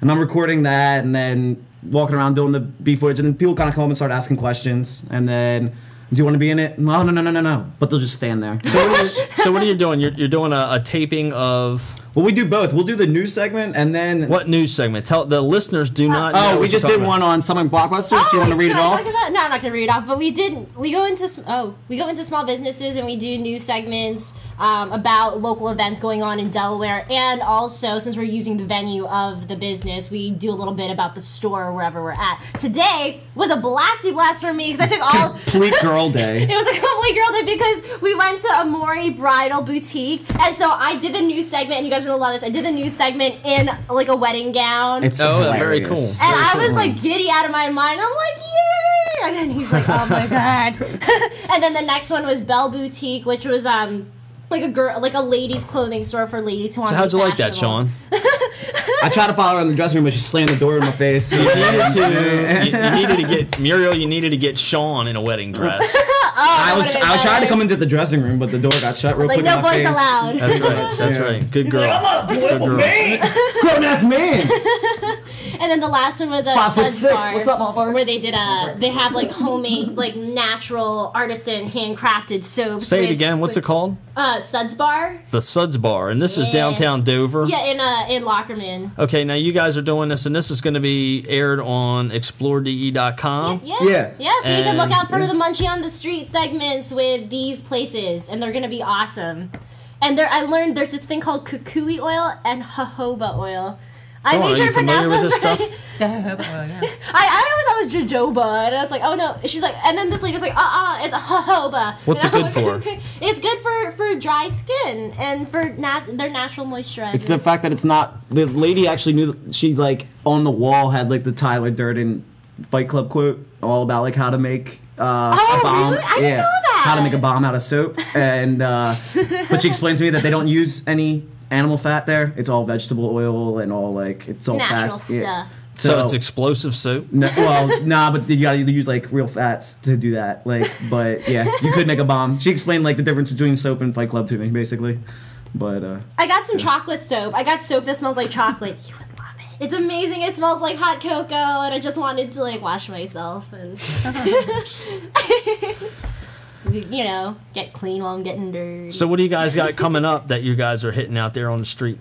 And I'm recording that and then walking around doing the B footage, and then people kind of come up and start asking questions, and then. Do you want to be in it? No, no, no, no, no, no. But they'll just stand there. So what, are you, so what are you doing? You're, you're doing a, a taping of Well, we do both. We'll do the news segment and then What news segment? Tell the listeners do oh. not. know Oh, what we you're just talking did about. one on Summon Blockbusters. you want to oh, read it Can I off? about- no, I'm not gonna read it off. But we did. We go into oh, we go into small businesses and we do news segments um, about local events going on in Delaware, and also since we're using the venue of the business, we do a little bit about the store wherever we're at. Today was a blasty blast for me because I think all. Complete girl day. It was a complete girl day because we went to Amori Bridal Boutique, and so I did the new segment, and you guys are gonna love this. I did the new segment in like a wedding gown. It's Oh, that's very cool. And Very I cool. was like giddy out of my mind. I'm like, yay! And then he's like, oh my god. and then the next one was Belle Boutique, which was um like a girl, like a ladies' clothing store for ladies who want So to. how'd be you like that. Sean? I tried to follow her in the dressing room, but she slammed the door in my face. You needed to. You, you needed to get Muriel. You needed to get Sean in a wedding dress. Oh, I was I tried to come into the dressing room, but the door got shut real Like quick. no in boys face. allowed. That's right. That's Yeah. right. Good He's girl. like, I'm not a boy, Good I'm a girl. man. Grown ass man. And then the last one was a Five foot Suds six. bar, What's up, motherfucker? where they did a they have like homemade like natural artisan handcrafted soap. Say it again. What's it called? Uh, Suds Bar. The Suds Bar, and this is Yeah. downtown Dover. Yeah, in uh in Loockerman. Okay, now you guys are doing this, and this is going to be aired on ExploreDE.com. Yeah. Yeah, so you can look out for the Munchie on the Street segments with these places, and they're gonna be awesome. And there, I learned there's this thing called kukui oil and jojoba oil. I Come made on, sure to pronounce this right. stuff? I, I always thought it was jojoba, and I was like, oh no. She's like, and then this lady was like, uh uh, it's a jojoba. What's And it good like, for? It's good for for dry skin and for nat- their natural moisturizers. It's the fact that it's not. The lady actually knew. She like on the wall had like the Tyler Durden Fight Club quote all about like how to make uh, Oh, a bomb. really? I didn't know that. How to make a bomb out of soap, and uh, but she explained to me that they don't use any animal fat there. It's all vegetable oil and all like it's all Natural fats. Yeah. stuff. So, it's explosive soap. No, well, nah, but you gotta use like real fats to do that. Like, but yeah, you could make a bomb. She explained like the difference between soap and Fight Club to me, basically. But uh, I got some chocolate soap. I got soap that smells like chocolate. You would love it. It's amazing. It smells like hot cocoa, and I just wanted to like wash myself and you know get clean while I'm getting dirty. So what do you guys got coming up that you guys are hitting out there on the street?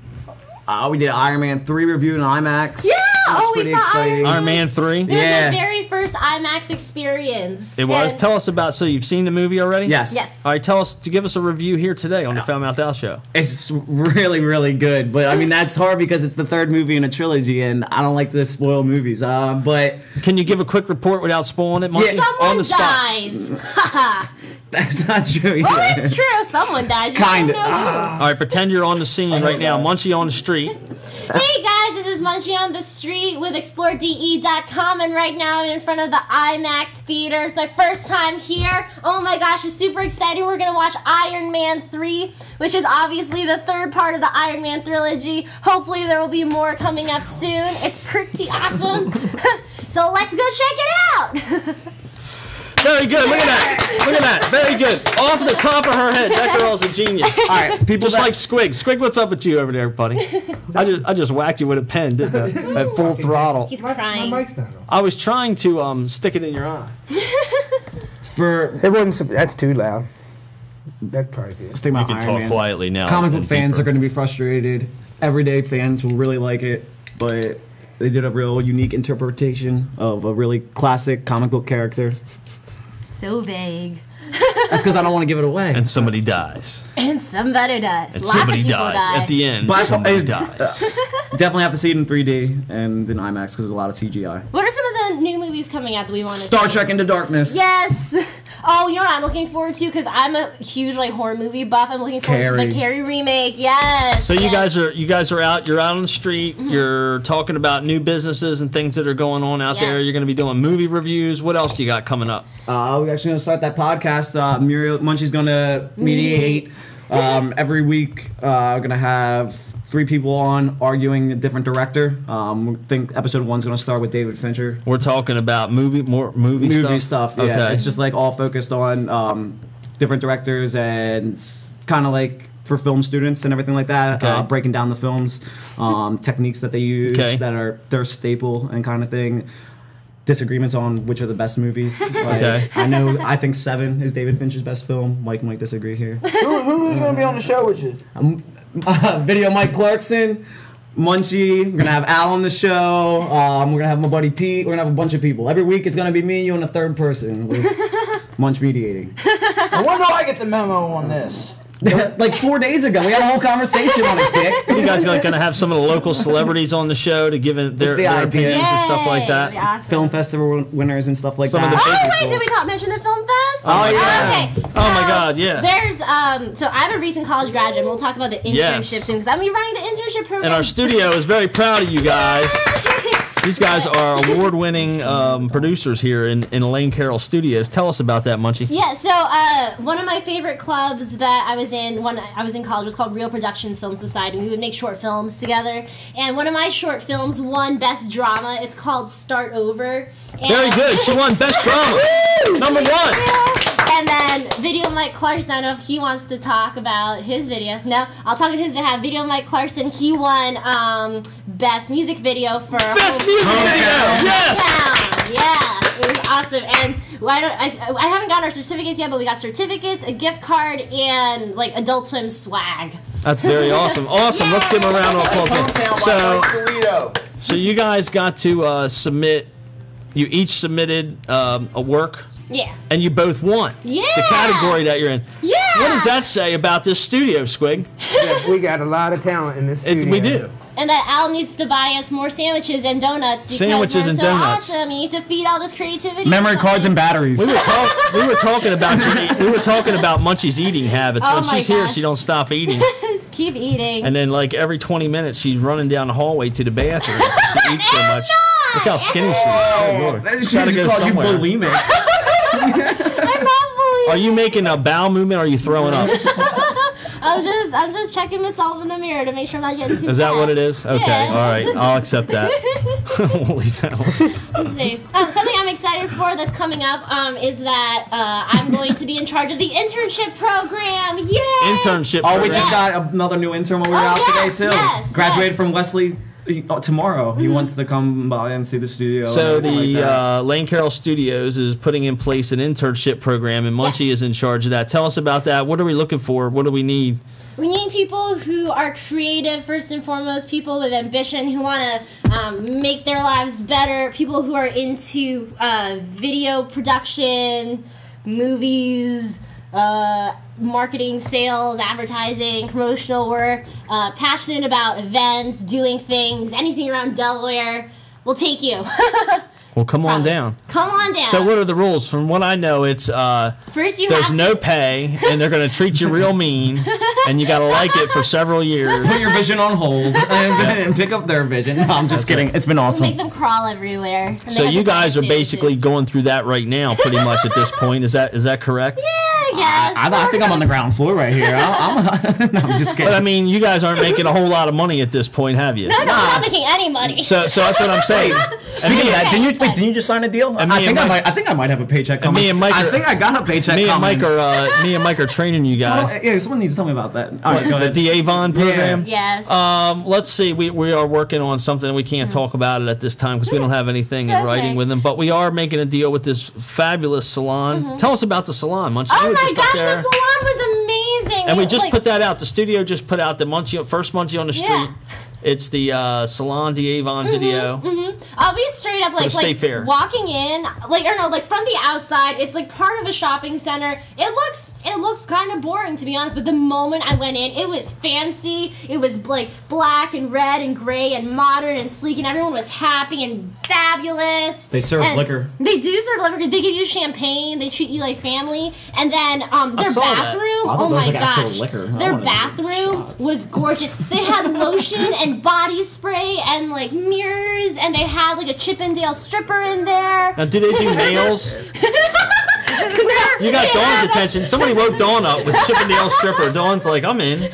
uh, we did Iron Man three review in IMAX. Yeah! That's Oh, we saw exciting. Iron Man three. It was the very first IMAX experience. It was. And- Tell us about. So you've seen the movie already? Yes. Yes. All right. Tell us to give us a review here today on the Foul Mouth Al show. It's really, really good. But I mean, that's hard because it's the third movie in a trilogy, and I don't like to spoil movies. Um, but Can you give a quick report without spoiling it? Munchie? Someone on the spot. dies. Haha. that's not true. well, it's true. Someone dies. Kinda. don't know who. All right. Pretend you're on the scene right now. Munchie on the street. Hey guys, this is Munchie on the With ExploreDE.com, and right now I'm in front of the IMAX theater. It's my first time here. Oh my gosh, it's super exciting. We're gonna watch Iron Man 3, which is obviously the third part of the Iron Man trilogy. Hopefully, there will be more coming up soon. It's pretty awesome. so let's go check it out. Very good. Look at that. Look at that. Very good. Off the top of her head, that girl's a genius. All right, people. Just that- like Squig. Squig, what's up with you over there, buddy? I just I just whacked you with a pen, didn't I? At full throttle. He's crying. My mic's not on. I was trying to um stick it in your eye. for It wasn't. so- That's too loud. That probably did. let's think about You can Iron talk Man. quietly now. Comic book fans deeper. are going to be frustrated. Everyday fans will really like it, but they did a real unique interpretation of a really classic comic book character. So vague. That's because I don't want to give it away. And somebody dies. And somebody dies. And Lots somebody of dies. die. At the end, But somebody is- dies. Definitely have to see it in 3D and in IMAX because there's a lot of CGI. What are some of the new movies coming out that we want to Star see? Trek Into Darkness. Yes. Oh, you know what I'm looking forward to? Because I'm a huge like horror movie buff. I'm looking forward to the Carrie remake. Yes. So you guys are you guys are out. You're out on the street. Mm-hmm. You're talking about new businesses and things that are going on out there. You're going to be doing movie reviews. What else do you got coming up? Uh, we're actually gonna start that podcast. Uh, Muriel Munchie's gonna mediate. Um, every week, uh, we're gonna have three people on arguing a different director. Um, we think episode one's gonna start with David Fincher. We're talking about movie more movie, Movie stuff. stuff. yeah. Okay. It's just like all focused on um, different directors and kind of like for film students and everything like that. Okay. Uh, breaking down the films, um, techniques that they use Okay. that are their staple and kind of thing. Disagreements on which are the best movies. Like, Okay. I know. I think Seven is David Fincher's best film. Mike might disagree here. Who, who's going to be on the show with you? Um, uh, video Mike Clarkson, Munchie. We're gonna have Al on the show. Um, we're gonna have my buddy Pete. We're gonna have a bunch of people. Every week it's gonna be me, and you, and a third person with Munch mediating. And when do I get the memo on this? Like four days ago, we had a whole conversation on it, Dick. You guys are going to have some of the local celebrities on the show to give it their, the their idea. opinions and stuff like that. Awesome. Film festival winners and stuff like Some of that. the Oh wait, did we talk mention the film fest? Oh, yeah. Okay. Oh, my God, yeah. There's um. So I'm a recent college graduate. and We'll talk about the internship Yes. soon because I'm gonna be running the internship program. And our studio is very proud of you guys. These guys are award-winning um, producers here in, in Elaine Carroll Studios. Tell us about that, Munchie. Yeah, so uh, one of my favorite clubs that I was in when I was in college was called Real Productions Film Society. We would make short films together, and one of my short films won Best Drama. It's called Start Over. And Very good. She won Best Drama. Number one. And then Video Mike Clarkson, I don't know if he wants to talk about his video. No, I'll talk on his behalf. Video Mike Clarkson, he won um, Best Music Video for Best music video. Yes. Yeah, it was awesome. And well, I, don't, I, I haven't gotten our certificates yet, but we got certificates, a gift card, and like Adult Swim swag. That's very awesome. Awesome. Let's give them a round of applause. So, so you guys got to uh, submit. You each submitted um, a work, Yeah. and you both won. Yeah. The category that you're in. Yeah. What does that say about this studio, Squig? Yeah, we got a lot of talent in this It- studio. we do. And that Al needs to buy us more sandwiches and donuts because Sandwiches we're and so donuts. awesome. You need to feed all this creativity. Memory cards and batteries. We were, talk, we were talking about we were talking about Munchie's eating habits. Oh when my she's here, gosh. she don't stop eating, Just keep eating. and then like every 20 minutes, she's running down the hallway to the bathroom. she eats so much. Look how skinny she is. Oh, Lord. That She's gotta go call you somewhere. bulimic. I'm not Are you making a bowel movement? or Are you throwing up? I'm just I'm just checking myself in the mirror to make sure I'm not getting too Is that fat. what it is? Okay, Yeah. all right. I'll accept that. we'll leave that alone. Um, something I'm excited for that's coming up um, is that uh, I'm going to be in charge of the internship program. Yay! Internship. Oh, we program. just got another new intern when we were Oh, out yes, today too. yes, Graduated yes. from Wesley uh, tomorrow. He wants to come by and see the studio. So the like uh, Lane Carroll Studios is putting in place an internship program, and Munchie is in charge of that. Tell us about that. What are we looking for? What do we need? We need people who are creative, first and foremost, people with ambition who want to um, make their lives better, people who are into uh, video production, movies, uh, marketing, sales, advertising, promotional work, uh, passionate about events, doing things, anything around Delaware. We'll take you. Well, come on down. Come on down. So what are the rules? From what I know, it's uh, First you there's have no pay, and they're going to treat you real mean, and you got to like it for several years. Put your vision on hold and, and pick up their vision. No, I'm just kidding. It's been We'll awesome. make them crawl everywhere. So you guys are find basically going through that right now, pretty much at this point. Is that is that correct? I guess. I, I think I'm on the ground floor right here. I'm, I'm, no, I'm just kidding. But I mean, you guys aren't making a whole lot of money at this point, have you? No, no, we're not making any money. So, so that's what I'm saying. Speaking of that, didn't you wait? Didn't you just sign a deal? And I me think and I might. I think I might have a paycheck And coming. me and Mike I think I got a paycheck. me and coming. Mike are uh, me and Mike are training you Oh, guys. yeah, someone needs to tell me about that. All right, go the ahead. the Avon program. Yes. Um, let's see. We, we are working on something. We can't talk about it at this time because we don't have anything It's in writing with them. But we are making a deal with this fabulous salon. Tell us about the salon, Munchie. Oh my just gosh, the salon was amazing. And we just like, put that out. The studio just put out the Munchie, first Munchie on the street. Yeah. It's the uh, Salon d'Avon video. hmm I'll be straight up like the State like Fair. walking in, like or no, like from the outside, it's like part of a shopping center. It looks it looks kind of boring to be honest, but the moment I went in, it was fancy. It was like black and red and gray and modern and sleek, and everyone was happy and fabulous. They serve And liquor. They do serve liquor. They give you champagne. They treat you like family, and then um I their saw that. bathroom. I Oh my like, gosh, liquor. Their bathroom was gorgeous. They had lotion and body spray and like mirrors, and they had like a Chippendale stripper in there. Now, do they do nails? You got Dawn's attention. Somebody woke Dawn up with Chippendale stripper. Dawn's like, I'm in.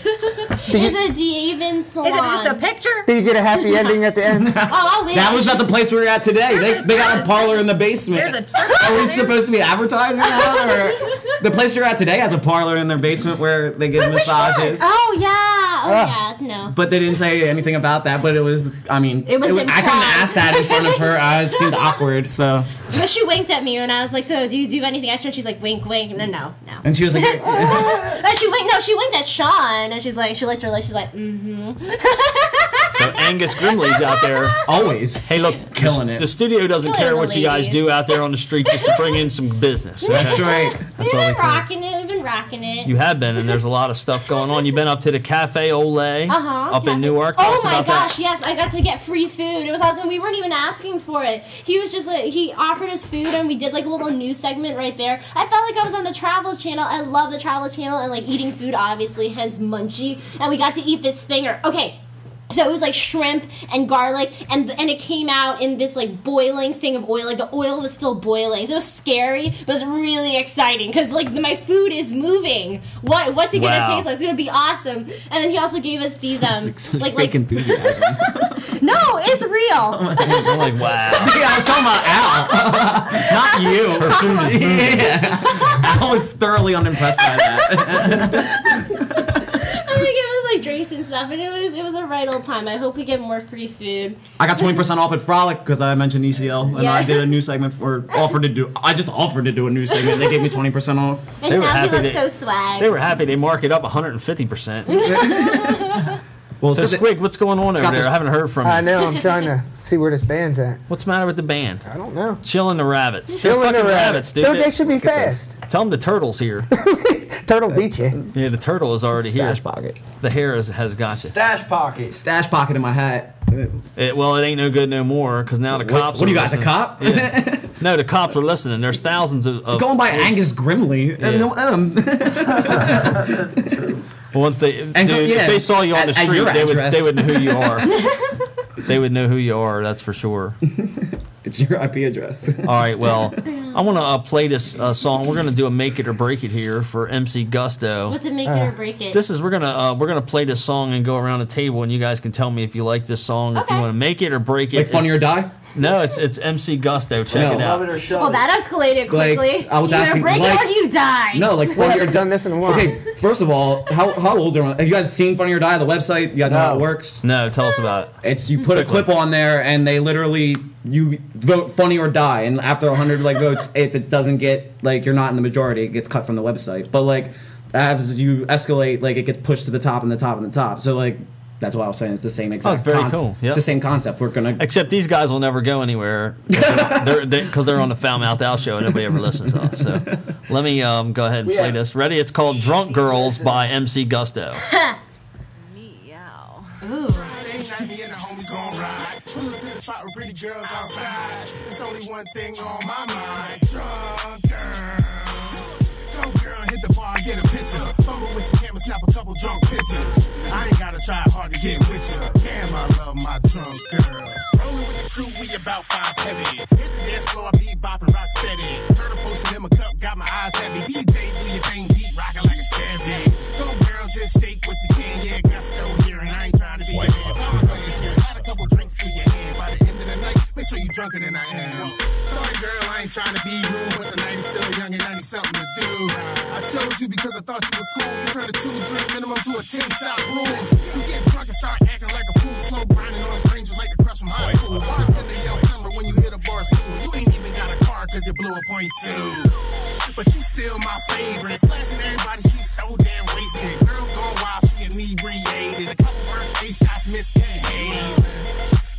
It's a D'Avon salon. Is it just a picture? Do you get a happy ending at the end? Oh, I wish. That was not the place we were at today. They, they got a parlor in the basement. There's a turkey Are we supposed to be advertising that? Or the place you're at today has a parlor in their basement where they give massages. Oh yeah, oh ah. yeah. No. But they didn't say anything about that. But it was, I mean, It was I couldn't ask that in front of her. Uh, it seemed awkward. So, But she winked at me and I was like, "So do you do anything extra?" And she's like, "Wink, wink." No, no, no. and she was like, And she winked. No, she winked at Sean, and she's like, she licked her lips. She's like, "Mm-hmm." So Angus Grimley's out there always. Hey, look, Killing the, it. The studio doesn't Killing care the what you guys ladies. do out there on the street just to bring in some business. okay? That's right. That's We've all they been care. rocking it. We've been rocking it. You have been, and there's a lot of stuff going on. You've been up to the Cafe Olay Uh huh. up in Newark. Tell Oh us my about gosh, that. yes, I got to get free food. It was awesome. We weren't even asking for it. He was just like, he offered us food and we did like a little news segment right there. I felt like I was on the Travel Channel. I love the Travel Channel and like eating food, obviously, hence Munchie. And we got to eat this thinger. Okay. So it was like shrimp and garlic, and and it came out in this like boiling thing of oil. Like the oil was still boiling, so it was scary, but it was really exciting because like my food is moving. What what's it gonna Wow. taste like? It's gonna be awesome. And then he also gave us these um like like enthusiasm. no, it's real. I'm like, wow. yeah, I was talking about Al, not you. Her food is moving. Yeah. Al was thoroughly unimpressed by that. I think it was like drinks and stuff, and it was it was a right old time. I hope we get more free food. I got twenty percent off at Frolic because I mentioned ECL, and Yeah. I did a new segment or offered to do. I just offered to do a new segment. They gave me twenty percent off. And now he looks so swag. They were happy. They mark it up 150 percent. Well, so it's 'cause Squig, what's going on over there? this- I haven't heard from you. I know. I'm trying to see where this band's at. What's the matter with the band? I don't know. Chilling the rabbits. They're Chilling the fucking rabbits. rabbits, dude. Don't they should be Look at this. fast. Tell them the turtle's here. Turtle beat you. Yeah, the turtle is already Stash here. Stash pocket. The hair is, has got you. Stash pocket. Stash pocket in my hat. It, well, it ain't no good no more because now the What- cops. what are are you guys, a listening. cop? Yeah. no, the cops are listening. There's thousands of. of Going by Angus Grimley. Yeah. Uh, no, um, Well, once they, And dude, go- yeah, if they saw you on at- the street, your they would they would know who you are. they would know who you are. That's for sure. it's your IP address. All right. Well, I want to uh, play this uh, song. We're gonna do a make it or break it here for MC Gusto. What's it make it or break it? This is we're gonna uh, we're gonna play this song and go around the table and you guys can tell me if you like this song, if you want to make it or break it. Like Funny or Die? No, it's it's MC Gusto. Check No. it out. Love it or shove well, it. that escalated Like, quickly. I was Either asking, break like- it or you die. No, like Well, Funny you've done this in a while. Okay, first of all, how, how old are have you guys seen Funny or Die, the website? You guys know how No. it works? No, tell us about it. It's you put a clip on there and they literally you vote funny or die and after 100 like votes if it doesn't get like you're not in the majority it gets cut from the website. But like as you escalate like it gets pushed to the top and the top and the top. So like that's why I was saying it's the same exact Oh, it's very concept. cool. Yep. It's the same concept. We're going to Except these guys will never go anywhere because they're, they, 'cause they're on the Foul Mouth Al show and nobody ever listens to us. So let me um, go ahead and play Yeah. this. Ready? It's called Drunk Girls by MC Gusto. Ooh. Ain't night, me the homies gon' ride. Pull up to the spot with pretty girls outside. There's only one thing on my mind. Drunk girls. Go girl, hit the bar, get a picture. Fumble with your camera, snap a couple drunk pictures. I ain't gotta try hard to get with you. Damn, I love my drunk girls. Rolling with the crew, we about five heavy. Hit the dance floor, I be bopping rock steady. Turn a potion in my cup, got my eyes heavy. DJ, do your thing, beat rocking like a Chevy. Go girl, just shake what you can. Yeah, gusto here, and I ain't trying to be your man. Power players here. Slide a couple drinks through your hand. By the end of the night, make sure you drunker than I am. Sorry, girl, I ain't trying to be rude, but the night is still young and I need something to do. I chose you because I thought you was cool. You turned a two drink minimum to a ten shot rule. You get drunk and start acting like a fool, slow grinding on strangers like the crush from high school. Bartender yell timber when you hit a bar stool. You ain't even got a car cause you blew a point two. But you still my favorite. Flashing everybody, she's so damn wasted. Girls going wild, she inebriated. A couple face shots misbehaved.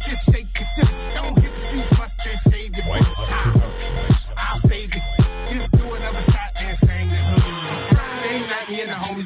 Just shake to the stone, hit the streets, must then shave your. I'll save it. Just do another shot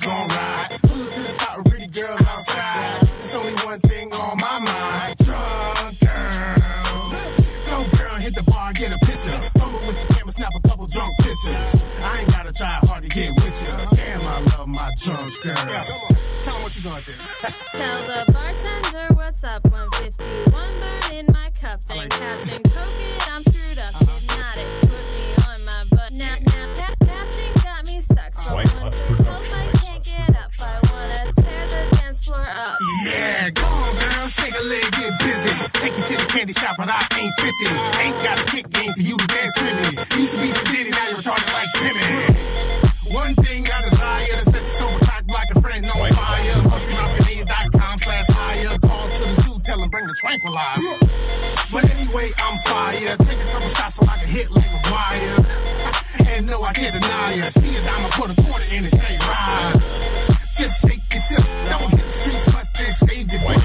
gon' ride. Pull up to the spot with pretty girls outside. There's only one thing on my mind. Drunk girls. Go girl, hit the bar, get a picture. Fumble with your camera, snap a couple drunk pictures. I ain't gotta try hard to get with you. Damn, I love my drunk girl. Tell 'em what you gonna do. Tell the bartender what's up. 151 burn in my cup. Then Captain Coke it, I'm screwed up. Uh-huh. Hypnotic, put me on my butt. Now, now, Captain got me stuck. So one please hope I can't Get up, I wanna tear the dance floor up. Yeah, go on, girl, shake a leg, get busy. Take you to the candy shop, but I ain't 50. Ain't got a kick game for you to dance with me. Used to be steady, now you're retarded like Timmy. One thing I desire to set your sober cock like a friend on fire. Bumpymouthcanadies.com slash higher. Call to the zoo, tell them bring the tranquilizer. But anyway, I'm fire. Take a couple shots so I can hit like a wire. And no, I can't deny it. See a diamond, put a quarter in it, stay "Ride." Just shake your tips. Don't hit the streets, but then shave it. butt.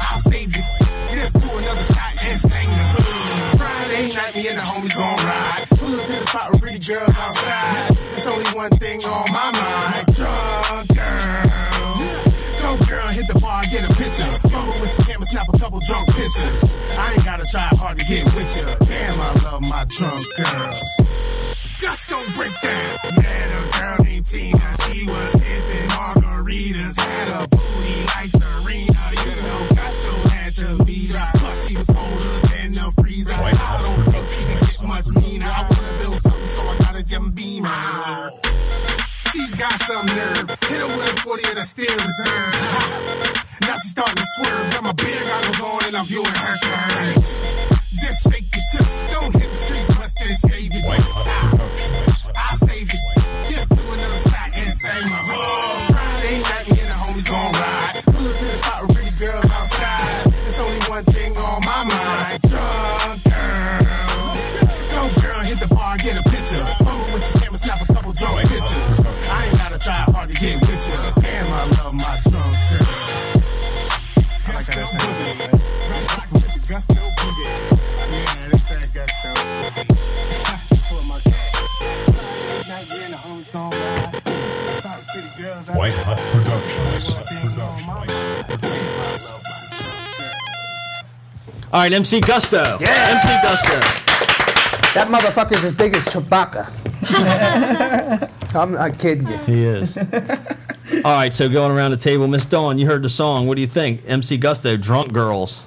I'll save it. Just do another shot and sing the hood. Friday night, me and the homies gon' ride. Pull up to the spot with pretty girls outside. It's only one thing on my mind. Drunk girl. Monkeymoutgrenades.com bar, get a picture. Fumble with your camera, snap a couple drunk pictures. I ain't gotta try hard to get with you. Damn, I love my drunk girls. Gusto breakdown. Met a girl named Tina. She was sipping margaritas. Had a booty like Serena. You know, Gusto had to meet her. Plus, she was colder than the freezer. I don't think she can get much meaner. I wanna build something, so I got a gem beamer. She got some nerve. Hit her with a 40 and I still reserve. now she's starting to swerve. Got my beer goggles on and I'm viewing her curves. Just shake your tush. Don't hit the streets, bust and shave it. I'll save it. Just do another shot and say my All right, MC Gusto. Yeah. MC Gusto. That motherfucker's as big as Chewbacca. I'm not kidding you. He is. All right, so going around the table, Miss Dawn, you heard the song. What do you think? MC Gusto, Drunk Girls.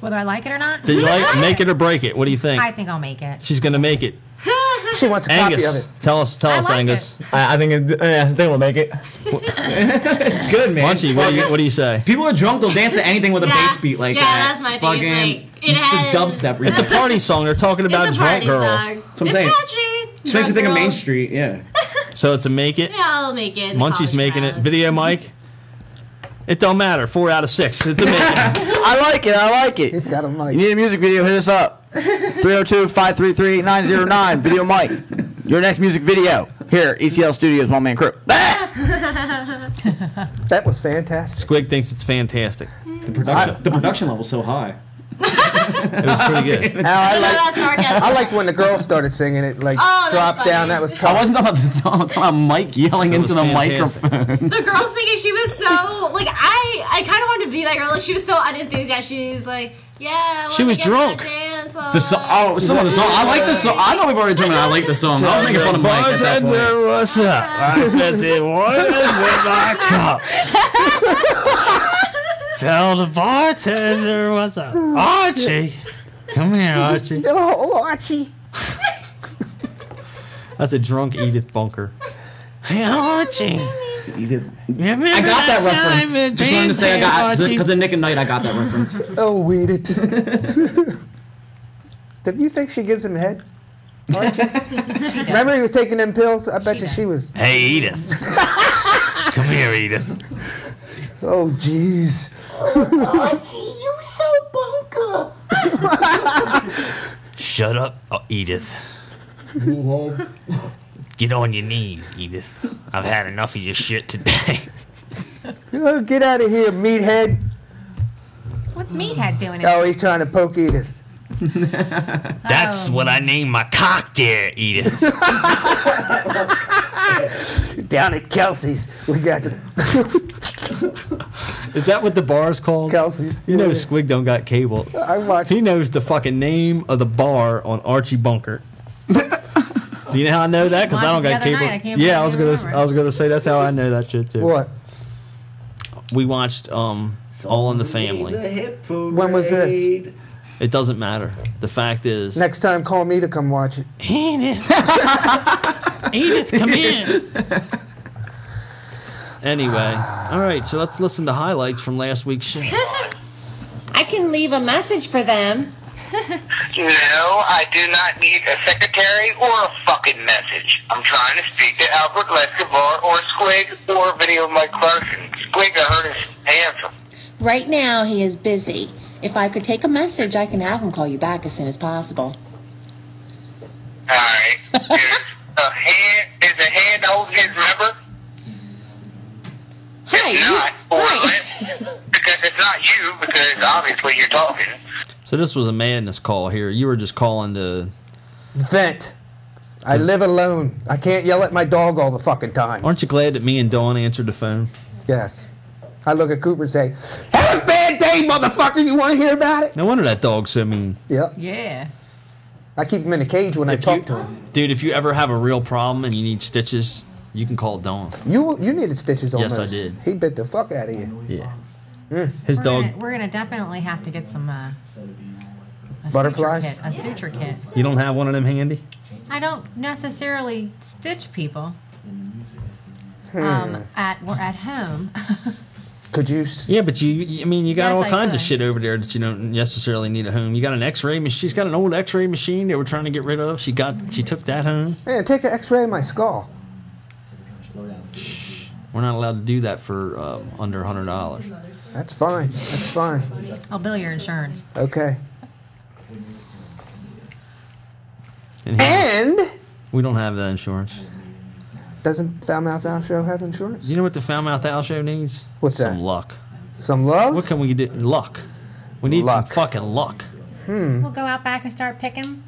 Whether I like it or not? Did you like Make it or break it? What do you think? I think I'll make it. She's gonna make it. She wants a Angus, copy of it. tell us, tell I us, like Angus. I, I think it, yeah, I think we'll make it. it's good, man. Munchie, what do you what do you say? People are drunk. They'll dance to anything with a Yeah. bass beat like Yeah, that. that's my thing. It's like, it has- a dubstep. Remix. It's a party song. They're talking about It's a drunk party girls. song. That's what I'm It's saying. catchy. Just makes you think of Main. Street. Yeah. So it's a make it. Yeah, I'll make it. Munchie's College making it. Video Mike. It don't matter. Four out of six. It's a make it. I like it. I like it. He's got a mic. You need a music video? Hit us up. 302-533-8909. Video Mike. Your next music video here, ECL Studios, one man crew. That was fantastic. Squig thinks it's fantastic. The production, the production level's so high. It was pretty good. Now, I, like, sarcasm. I like when the girls started singing it, like Oh, that's drop down. funny. That was I tough. wasn't talking about the song. I was talking about Mike yelling So it was into the fantastic. microphone. The girl singing, she was so like I I kind of wanted to be that girl. Like she was so unenthusiastic. She was like, yeah. I She wanna was get to drunk. Dance The song. Oh, some of the song. I like the song. I know we've already told me I like the song. I was making fun of Mike at that point. Bartender, what's up? I bet they wanted with my cup. Tell the bartender what's up. Archie. Come here, Archie. Oh, Archie. That's a drunk Edith Bunker. Hey, Archie. Edith. Remember I got that time reference. at Just wanted to say I got because of Nick at Nite. I got that reference. Oh, weed it. Did you think she gives him a head? Archie? Remember he was taking them pills? I bet you she was. Hey, Edith. Come here, Edith. Oh, jeez. Archie, you so bunker. Shut up, uh, Edith. Get on your knees, Edith. I've had enough of your shit today. Oh, get out of here, meathead. What's Meathead doing? Oh, he's trying to poke Edith. That's what I named my cock there, Edith. Down at Kelsey's, we got the Is that what the bar is called? Kelsey's. You know Squig don't got cable. I watched. He knows the fucking name of the bar on Archie Bunker. Do you know how I know that? Because I don't got cable. night, I yeah, I was you gonna. remember. I was gonna say that's how I know that shit too. What? We watched um All in the Family. When was this? It doesn't matter. The fact is, Next time, call me to come watch it. Edith, Edith, come in. Anyway, all right. So let's listen to highlights from last week's show. I can leave a message for them. No, I do not need a secretary or a fucking message. I'm trying to speak to Albert Lescavar or Squig or Video Mike Clarkson. Squig, I heard is handsome. Right now, he is busy. If I could take a message, I can have him call you back as soon as possible. Alright. is a hand is a hand holding his number? Hi, If you- not, or let- because it's not you, because obviously you're talking. So this was a madness call here. You were just calling to. Vent. I live alone. I can't yell at my dog all the fucking time. Aren't you glad that me and Dawn answered the phone? Yes. I look at Cooper and say, "Have a bad day, motherfucker. You want to hear about it?" No wonder that dog's so mean. Yep. Yeah. I keep him in a cage when I talk to him. Dude, if you ever have a real problem and you need stitches, you can call Dawn. You you needed stitches on Yes, I did. He bit the fuck out of you. Yeah. Mm. His we're dog. Gonna, we're gonna definitely have to get some uh, a Butterflies? Suture kit, a suture kit. You don't have one of them handy? I don't necessarily stitch people. Hmm. Um, at we're at home. Could you? Yeah, but you, I mean, you got Yes, all I kinds of shit over there that you don't necessarily need at home. You got an X-ray machine. She's got an old X-ray machine they were trying to get rid of. She got, she took that home. Man, take an X-ray of my skull. Shh. We're not allowed to do that for uh, under a hundred dollars. That's fine. That's fine. I'll bill your insurance. Okay. And, And we don't have that insurance. Doesn't Foul Mouth Al Show have insurance? You know what the Foul Mouth Al Show needs? What's Some that? Some luck. Some love? What can we do? Luck. We need Luck. some fucking luck. Hmm. We'll go out back and start picking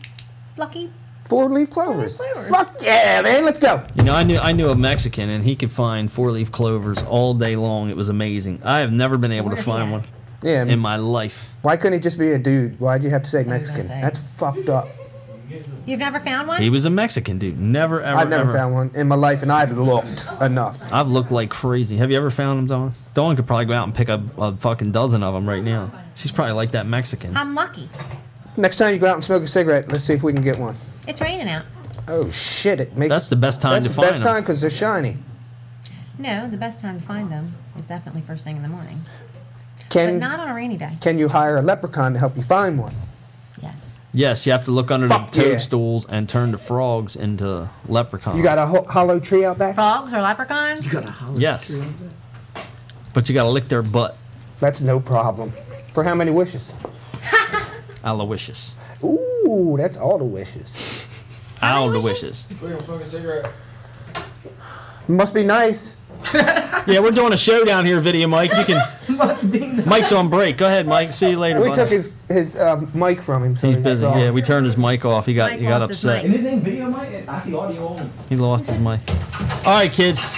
lucky. Four leaf clovers. Fuck yeah, man. Let's go. You know, I knew I knew a Mexican, and he could find four leaf clovers all day long. It was amazing. I have never been able to find one Yeah. in my life. Why couldn't he just be a dude? Why'd you have to say Mexican? That's fucked up. You've never found one? He was a Mexican dude. Never ever. I've never ever. found one in my life, and I've looked enough. I've looked like crazy. Have you ever found them, Dawn? Dawn could probably go out and pick up a fucking dozen of them right now. She's probably like that Mexican. I'm lucky. Next time you go out and smoke a cigarette, let's see if we can get one. It's raining out. Oh shit! It makes That's the best time that's to the find best them. time because they're shiny. No, the best time to find them is definitely first thing in the morning. Can but not on a rainy day. can you hire a leprechaun to help you find one? Yes. Yes, you have to look under Fuck the yeah. toadstools and turn the frogs into leprechauns. You got a ho- hollow tree out back? Frogs or leprechauns? You got a hollow tree. out yes, but you got to lick their butt. That's no problem. For how many wishes? Aloysius. Ooh, that's all the wishes. All the wishes. Must be nice. yeah, we're doing a show down here, video Mike. You can. Must be nice. Mike's on break. Go ahead, Mike. See you later. We bud. took his his um, mic from him. So He's he's busy. Yeah, we turned his mic off. He got Mike he got lost his upset. mic. his name Video Mike? I see audio only. He lost his mic. All right, kids.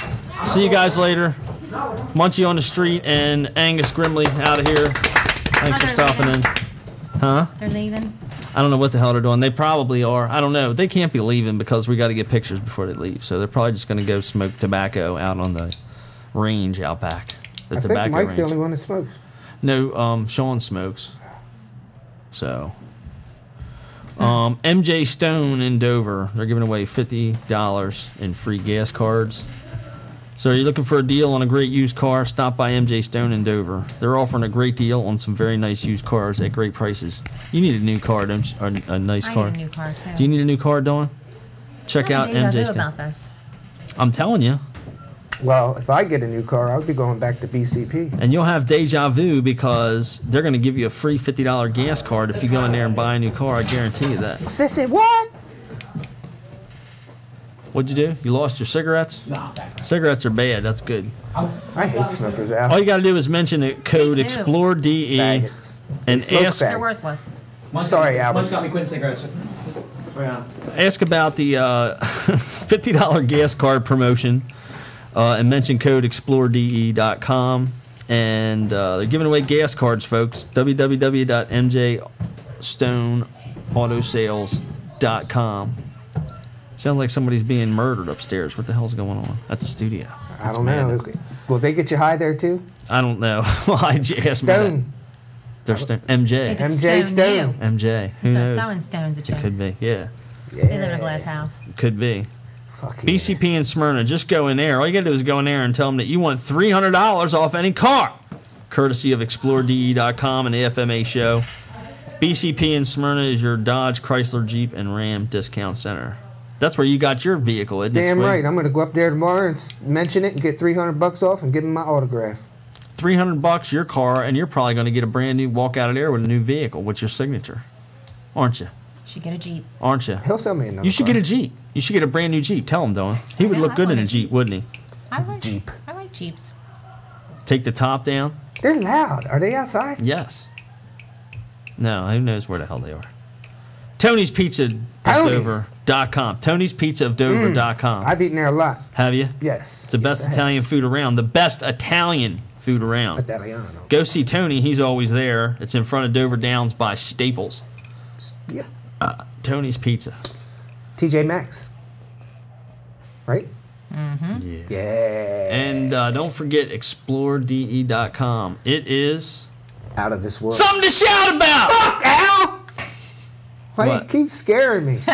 See you guys later. Munchie on the street and Angus Grimley out of here. Thanks for they're stopping in. Huh? They're leaving. I don't know what the hell they're doing. They probably are. I don't know. They can't be leaving because we got to get pictures before they leave. So they're probably just going to go smoke tobacco out on the range out back. The I think tobacco Mike's range. the only one that smokes. No, um, Sean smokes. So, um, MJ Stone in Dover, they're giving away fifty dollars in free gas cards. So, are you looking for a deal on a great used car? Stop by MJ Stone in Dover. They're offering a great deal on some very nice used cars at great prices. You need a new car, don't you? Or a nice I car. need a new car too. Do you need a new car, Dawn? Check out Deja MJ vu Stone. about this. I'm telling you. Well, if I get a new car, I'll be going back to BCP. And you'll have deja vu because they're going to give you a free $50 gas card if you go in there and buy a new car. I guarantee you that. Sissy, what? What'd you do? You lost your cigarettes? No. Cigarettes are bad. That's good. I hate smokers, Al. All you got to do is mention the code too. EXPLORE-DE and smoke ask, They're worthless. Sorry, Albert. Munch got me quitting cigarettes. Yeah. ask about the uh, $50 gas card promotion uh, and mention code EXPLOREDE.com. And uh, they're giving away gas cards, folks. www.mjstoneautosales.com. Sounds like somebody's being murdered upstairs. What the hell's going on at the studio? I It's don't know. maddening. Will they get you high there too? I don't know. Why'd you ask me that? Stone. They're Stone. MJ. They just MJ stone Stone. MJ. Who Start knows? throwing stones at you. It could be. Yeah. They live in a glass house. Could be. BCP in Smyrna. Just go in there. All you got to do is go in there and tell them that you want $300 off any car. Courtesy of ExploreDE.com and AFMA Show. BCP in Smyrna is your Dodge, Chrysler, Jeep, and Ram discount center. That's where you got your vehicle, isn't it? Damn Squig? right. I'm gonna go up there tomorrow and mention it and get 300 bucks off and give him my autograph. 300 bucks your car, and you're probably going to get a brand new walk out of there with a new vehicle with your signature. Aren't you? Should get a Jeep. Aren't you? He'll sell me another. You should car. get a Jeep. You should get a brand new Jeep. Tell him, Don. He would know, look I good in a a Jeep, wouldn't he? I like Jeep. I like Jeeps. Take the top down. They're loud. Are they outside? Yes. No, who knows where the hell they are. Tony's Pizza of Tony's. Dover.com. Tony's Pizza of Dover.com. I've eaten there a lot. Have you? Yes. It's the best Yes, I. Italian food around. The best Italian food around. Italiano. Go see Tony. He's always there. It's in front of Dover Downs by Staples. Yep. Tony's Pizza. TJ Maxx. Right? Mm-hmm. Yeah. Yeah. And uh, don't forget exploredE.com. It is out of this world. something to shout about. Fuck, Al! Why What? you keep scaring me?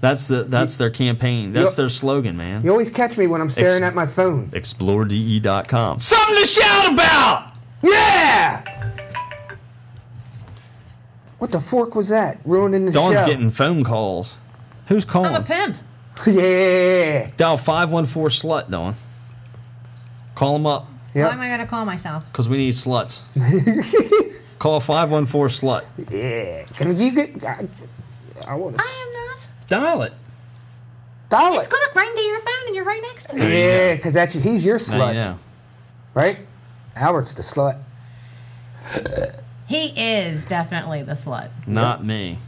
That's the that's their campaign. That's Yo- their slogan, man. You always catch me when I'm staring Ex- at my phone. exploredE.com. Something to shout about. Yeah! What the fork was that? Ruining the Dawn's show. getting phone calls. Who's calling? I'm a pimp. yeah. Dial 514 slut, Dawn. Call them up Why am I gonna call myself? because we need sluts. Call 514 slut. Yeah. Can you get? I, I want to. I am not. Dial it. Dial it. It's it. gonna ring to your phone and you're right next to me. Yeah, because that's he's your slut, you know. right? Albert's the slut. He is definitely the slut. Not me.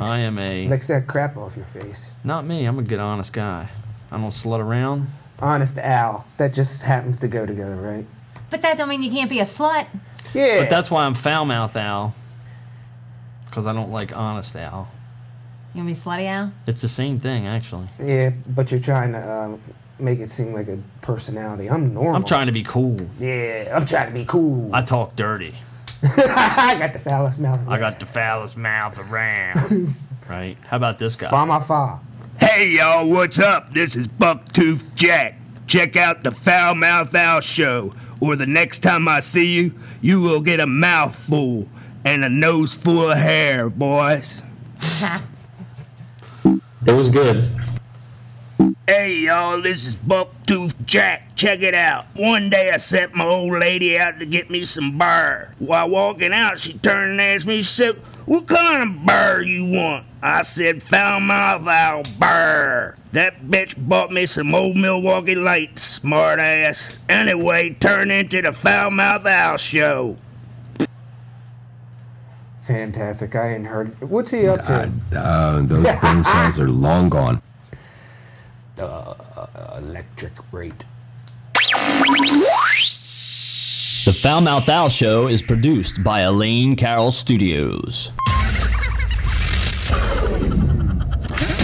I am a. Licks that crap off your face. Not me. I'm a good, honest guy. I don't slut around. Honest Al. That just happens to go together, right? But that don't mean you can't be a slut. Yeah. But that's why I'm foul mouth Al. Because I don't like honest Al. You wanna be slutty Al? It's the same thing, actually. Yeah, but you're trying to um, make it seem like a personality. I'm normal. I'm trying to be cool. Yeah, I'm trying to be cool. I talk dirty. I got the foulest mouth. I got the foulest mouth around. right? How about this guy? Fa my fa. Hey y'all, what's up? This is Bucktooth Jack. Check out the Foul Mouth Al Show, or the next time I see you, you will get a mouthful and a nose full of hair, boys. It was good. Hey y'all, this is Bucktooth Jack. Check it out. One day I sent my old lady out to get me some burr. While walking out, she turned and asked me, she said, What kind of burr you want? I said, Foul Mouth Al burr. That bitch bought me some old Milwaukee Lights, smart ass. Anyway, turn into the Foul Mouth Al Show. Fantastic. I ain't heard. What's he up to? Uh, those brain cells are long gone. Uh, electric rate. The Foul Mouth Al Show is produced by Elaine Carroll Studios.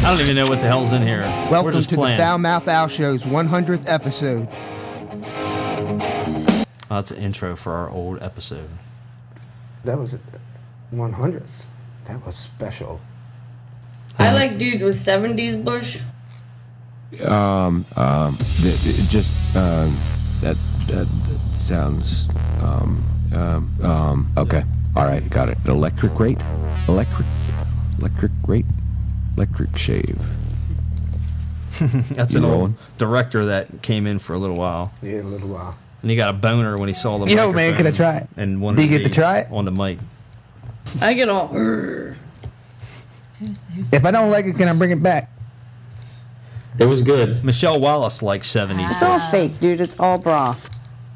I don't even know what the hell's in here. We're Welcome just to playing. the Foul Mouth Al Show's 100th episode. Oh, that's an intro for our old episode. That was 100th. That was special. I like dudes with 70s bush. Um, um, th- th- just um, that, that that sounds um um um. Okay, all right, got it. Electric rate, electric, electric rate, electric shave. That's You an old rolling? director that came in for a little while. Yeah, a little while. And he got a boner when he saw the Yo, man, can I try it? And wanted Did you get to be try it? on the mic. I get all. Er. If I don't like it, can I bring it back? It was good. Michelle Wallace likes 70s. It's all fake, dude. It's all bra.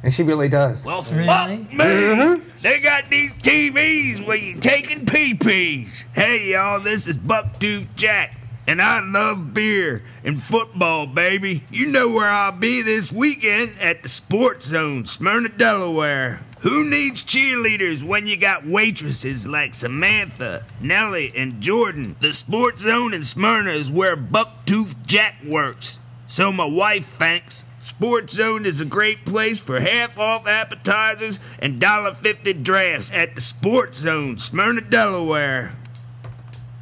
And she really does. Well, fuck me. Mm-hmm. They got these TVs where you taking pee-pees. Hey, y'all, this is Bucktooth Jack, and I love beer and football, baby. You know where I'll be this weekend at the Sports Zone, Smyrna, Delaware. Who needs cheerleaders when you got waitresses like Samantha, Nellie, and Jordan? The Sports Zone in Smyrna is where Bucktooth Jack works. So my wife thinks. Sports Zone is a great place for half off appetizers and $1.50 drafts at the Sports Zone, Smyrna, Delaware.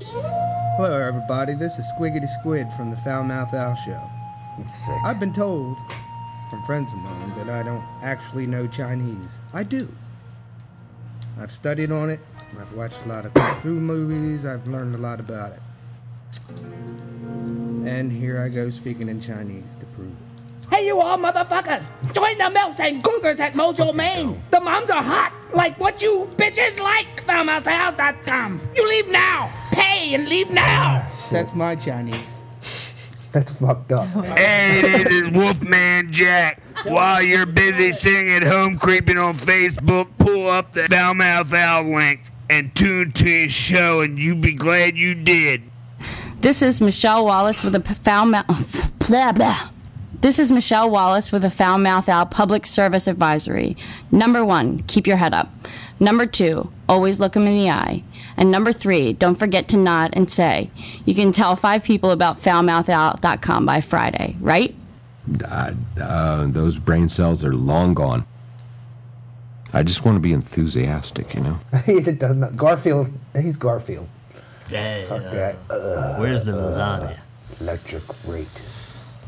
Hello, everybody. This is Squiggity Squid from the Foul Mouth Al Show. I've been told from friends of mine that I don't actually know Chinese. I do. I've studied on it. I've watched a lot of kung fu movies. I've learned a lot about it. And here I go speaking in Chinese to prove it. Hey, you all motherfuckers! Join the Mills and Cougars at Mojo, Maine. The moms are hot, like what you bitches like. FoulMouthAl.com. You leave now. Pay and leave now. That's my Chinese. That's fucked up. Hey, this is Wolfman Jack. While you're busy sitting at home creeping on Facebook, pull up the Foul Mouth Al link and tune to his show, and you'd be glad you did. This is Michelle Wallace with a p- foul mouth. Blah, blah. This is Michelle Wallace with a Foul Mouth Al public service advisory. Number one, keep your head up. Number two, always look them in the eye. And number three, don't forget to nod and say, you can tell five people about foulmouthal.com by Friday, right? Uh, uh, those brain cells are long gone. I just want to be enthusiastic, you know? it does not. Garfield, he's Garfield. Yeah. Fuck that. Uh, Where's the lasagna? Electric rate.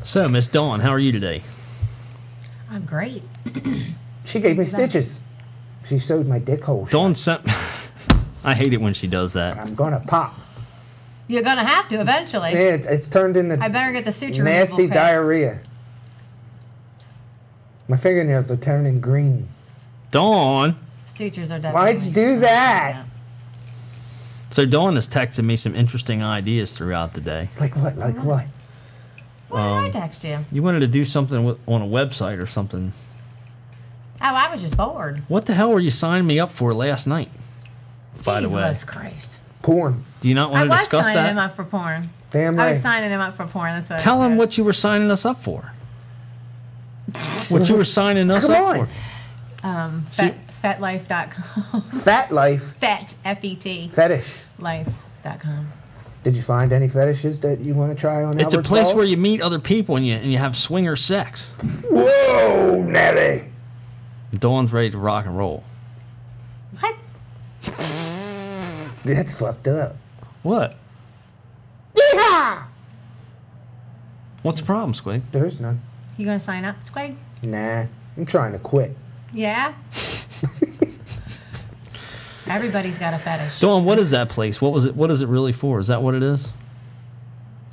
So, Miss Dawn, how are you today? I'm great. She gave me stitches. She sewed my dick hole. Dawn sent. I hate it when she does that. I'm gonna pop. You're gonna have to eventually. Yeah, it's, it's turned into I better get the suture nasty diarrhea. My fingernails are turning green. Dawn. Sutures are definitely. Why'd you do that? So Dawn has texted me some interesting ideas throughout the day. Like what? Like oh. what? Why did I Um, text you? You wanted to do something with, on a website or something. Oh, I was just bored. What the hell were you signing me up for last night? By the way, Jesus Christ. Porn. do you not I want to was discuss signing him that? up for porn. Damn right. I was signing him up for porn. That's what I Tell him what you were signing us up for. What you were signing us Come up on. for. Um, See- fet, fetlife.com. Fat life. Fet, F E T. Fetish. Life.com. Did you find any fetishes that you want to try on? It's a place Falls? where you meet other people and you and you have swinger sex. Whoa, Nelly. Dawn's ready to rock and roll. What? That's fucked up. What? Yeah. What's the problem, Squig? There's none. You gonna sign up, Squig? Nah, I'm trying to quit. Yeah. Everybody's got a fetish. Dawn, what is that place? What was it? What is it really for? Is that what it is?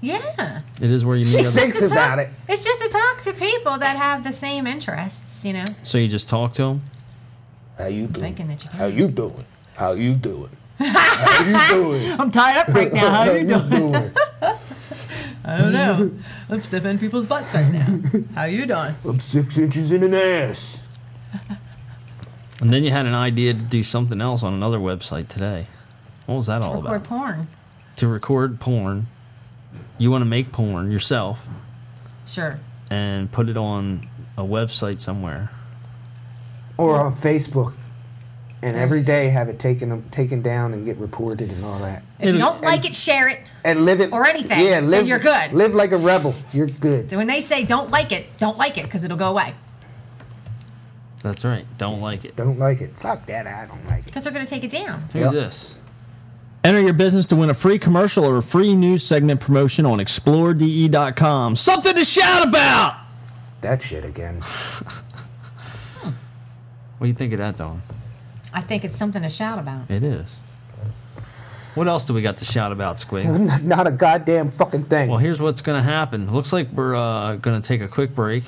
Yeah. It is where you meet. other- Just to talk- It's just to talk to people that have the same interests, you know. So you just talk to them. How you doing? Thinking that you can. How you doing? How you doing? How you doing? I'm tied up right now. How you doing? doing? I don't know. I'm stiffing people's butts right now. How you doing? I'm six inches in an ass. And then you had an idea to do something else on another website today. What was that all Record about? porn. To record porn. You want to make porn yourself Sure. and put it on a website somewhere. Or on Facebook. And every day have it taken taken down and get reported and all that. If you don't like it, share it. And live it Or anything, Yeah, then live. you're good. Live like a rebel. You're good. So when they say don't like it, don't like it because it'll go away. That's right. Don't like it. Don't like it. Fuck that. I don't like it. Because they're going to take it down. Who's this? Enter your business to win a free commercial or a free news segment promotion on exploredE.com. Something to shout about! That shit again. What do you think of that, Dawn? I think it's something to shout about. It is. What else do we got to shout about, Squig? Not, not a goddamn fucking thing. Well, here's what's going to happen. Looks like we're uh, going to take a quick break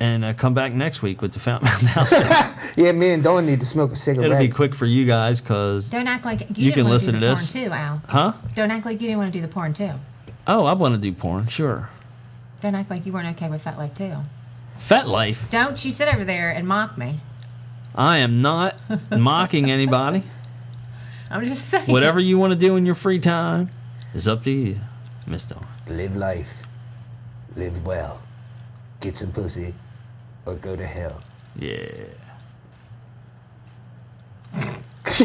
and uh, come back next week with the Fountain Mountain House. Yeah, me and Don need to smoke a cigarette. It'll be quick for you guys because. Don't act like you, You didn't can listen to to do the this. porn too, Al. Huh? Don't act like you didn't want to do the porn too. Oh, I want to do porn, sure. Don't act like you weren't okay with Fat Life too. Fat Life. Don't you sit over there and mock me. I am not mocking anybody. I'm just saying. Whatever you want to do in your free time is up to you, Miss Dawn. Live life. Live well. Get some pussy. Or go to hell. Yeah.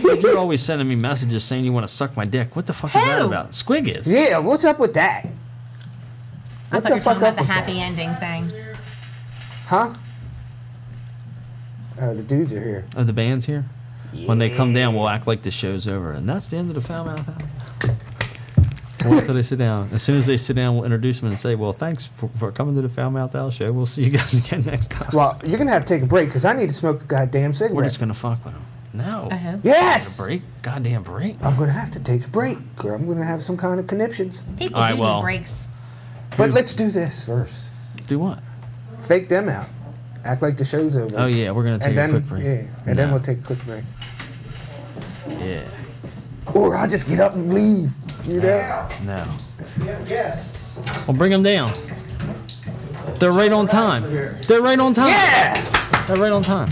You're always sending me messages saying you want to suck my dick. What the fuck is that Who? about? Squig is. Yeah, what's up with that? I What thought the you were fuck talking about the happy that? ending thing. Huh? Oh, the dudes are here. Oh, the band's here? When they come down, we'll act like the show's over. And that's the end of the Foul Mouth Al. Wait till they sit down. As soon as they sit down, we'll introduce them and say, well, thanks for, for coming to the Foul Mouth Al show. We'll see you guys again next time. Well, you're gonna have to take a break because I need to smoke a goddamn cigarette. We're just going to fuck with them. No. Yes! Take a break. Goddamn break. I'm gonna have to take a break, or I'm gonna have some kind of conniptions. People All right, do need well, breaks. But let's do this first. Do what? Fake them out. Act like the show's over. Oh, yeah, we're gonna And take a then- quick break. Yeah, and then we'll take a quick break. Yeah. Or I'll just get up and leave. You know? No. We have guests. Well, bring them down. They're right on time. They're right on time. Yeah! They're right on time.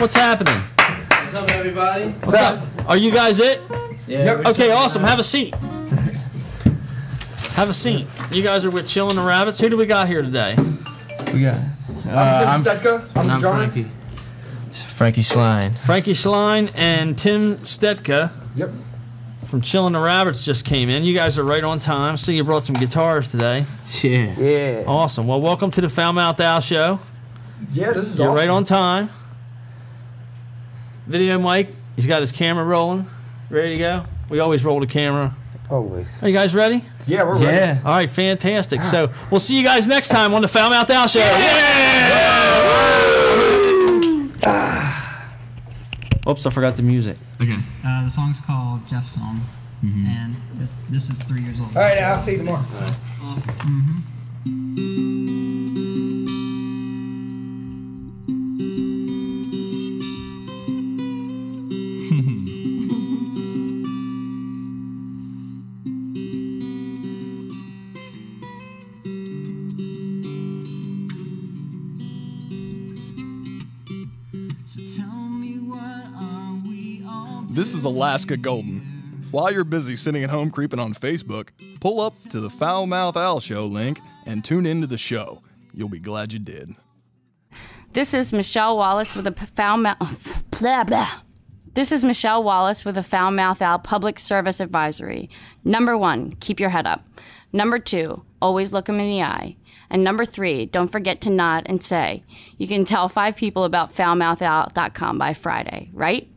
What's happening? What's up, everybody? What's up? Are you guys it? Yeah, Okay, awesome. Have a seat. Have a seat. You guys are with Chillin' the Rabbits. Who do we got here today? We got. I'm Tim Stetka. I'm the drummer. Frankie. Frankie Schlein. Frankie Schlein and Tim Stetka. Yep. From Chilling the Rabbits just came in. You guys are right on time. See, you brought some guitars today. Yeah. Yeah. Awesome. Well, welcome to the Foul Mouth Al Show. Yeah, this is You're awesome. right on time. Video Mike, he's got his camera rolling. Ready to go? We always roll the camera. Always. Are you guys ready? Yeah, we're ready. Yeah. All right, fantastic. So we'll see you guys next time on the Foul Mouth Al Show. Oops, I forgot the music. Okay. Uh, the song's called Jeff's Song, and this, this is three years old. All right, I'll see you tomorrow. Awesome. hmm Alaska Golden. While you're busy sitting at home creeping on Facebook, pull up to the Foul Mouth Al Show link and tune into the show. You'll be glad you did. This is Michelle Wallace with a foul mouth. Blah, blah. This is Michelle Wallace with a Foul Mouth Al public service advisory. Number one, keep your head up. Number two, always look them in the eye. And number three, don't forget to nod and say. You can tell five people about foulmouthal.com by Friday, right?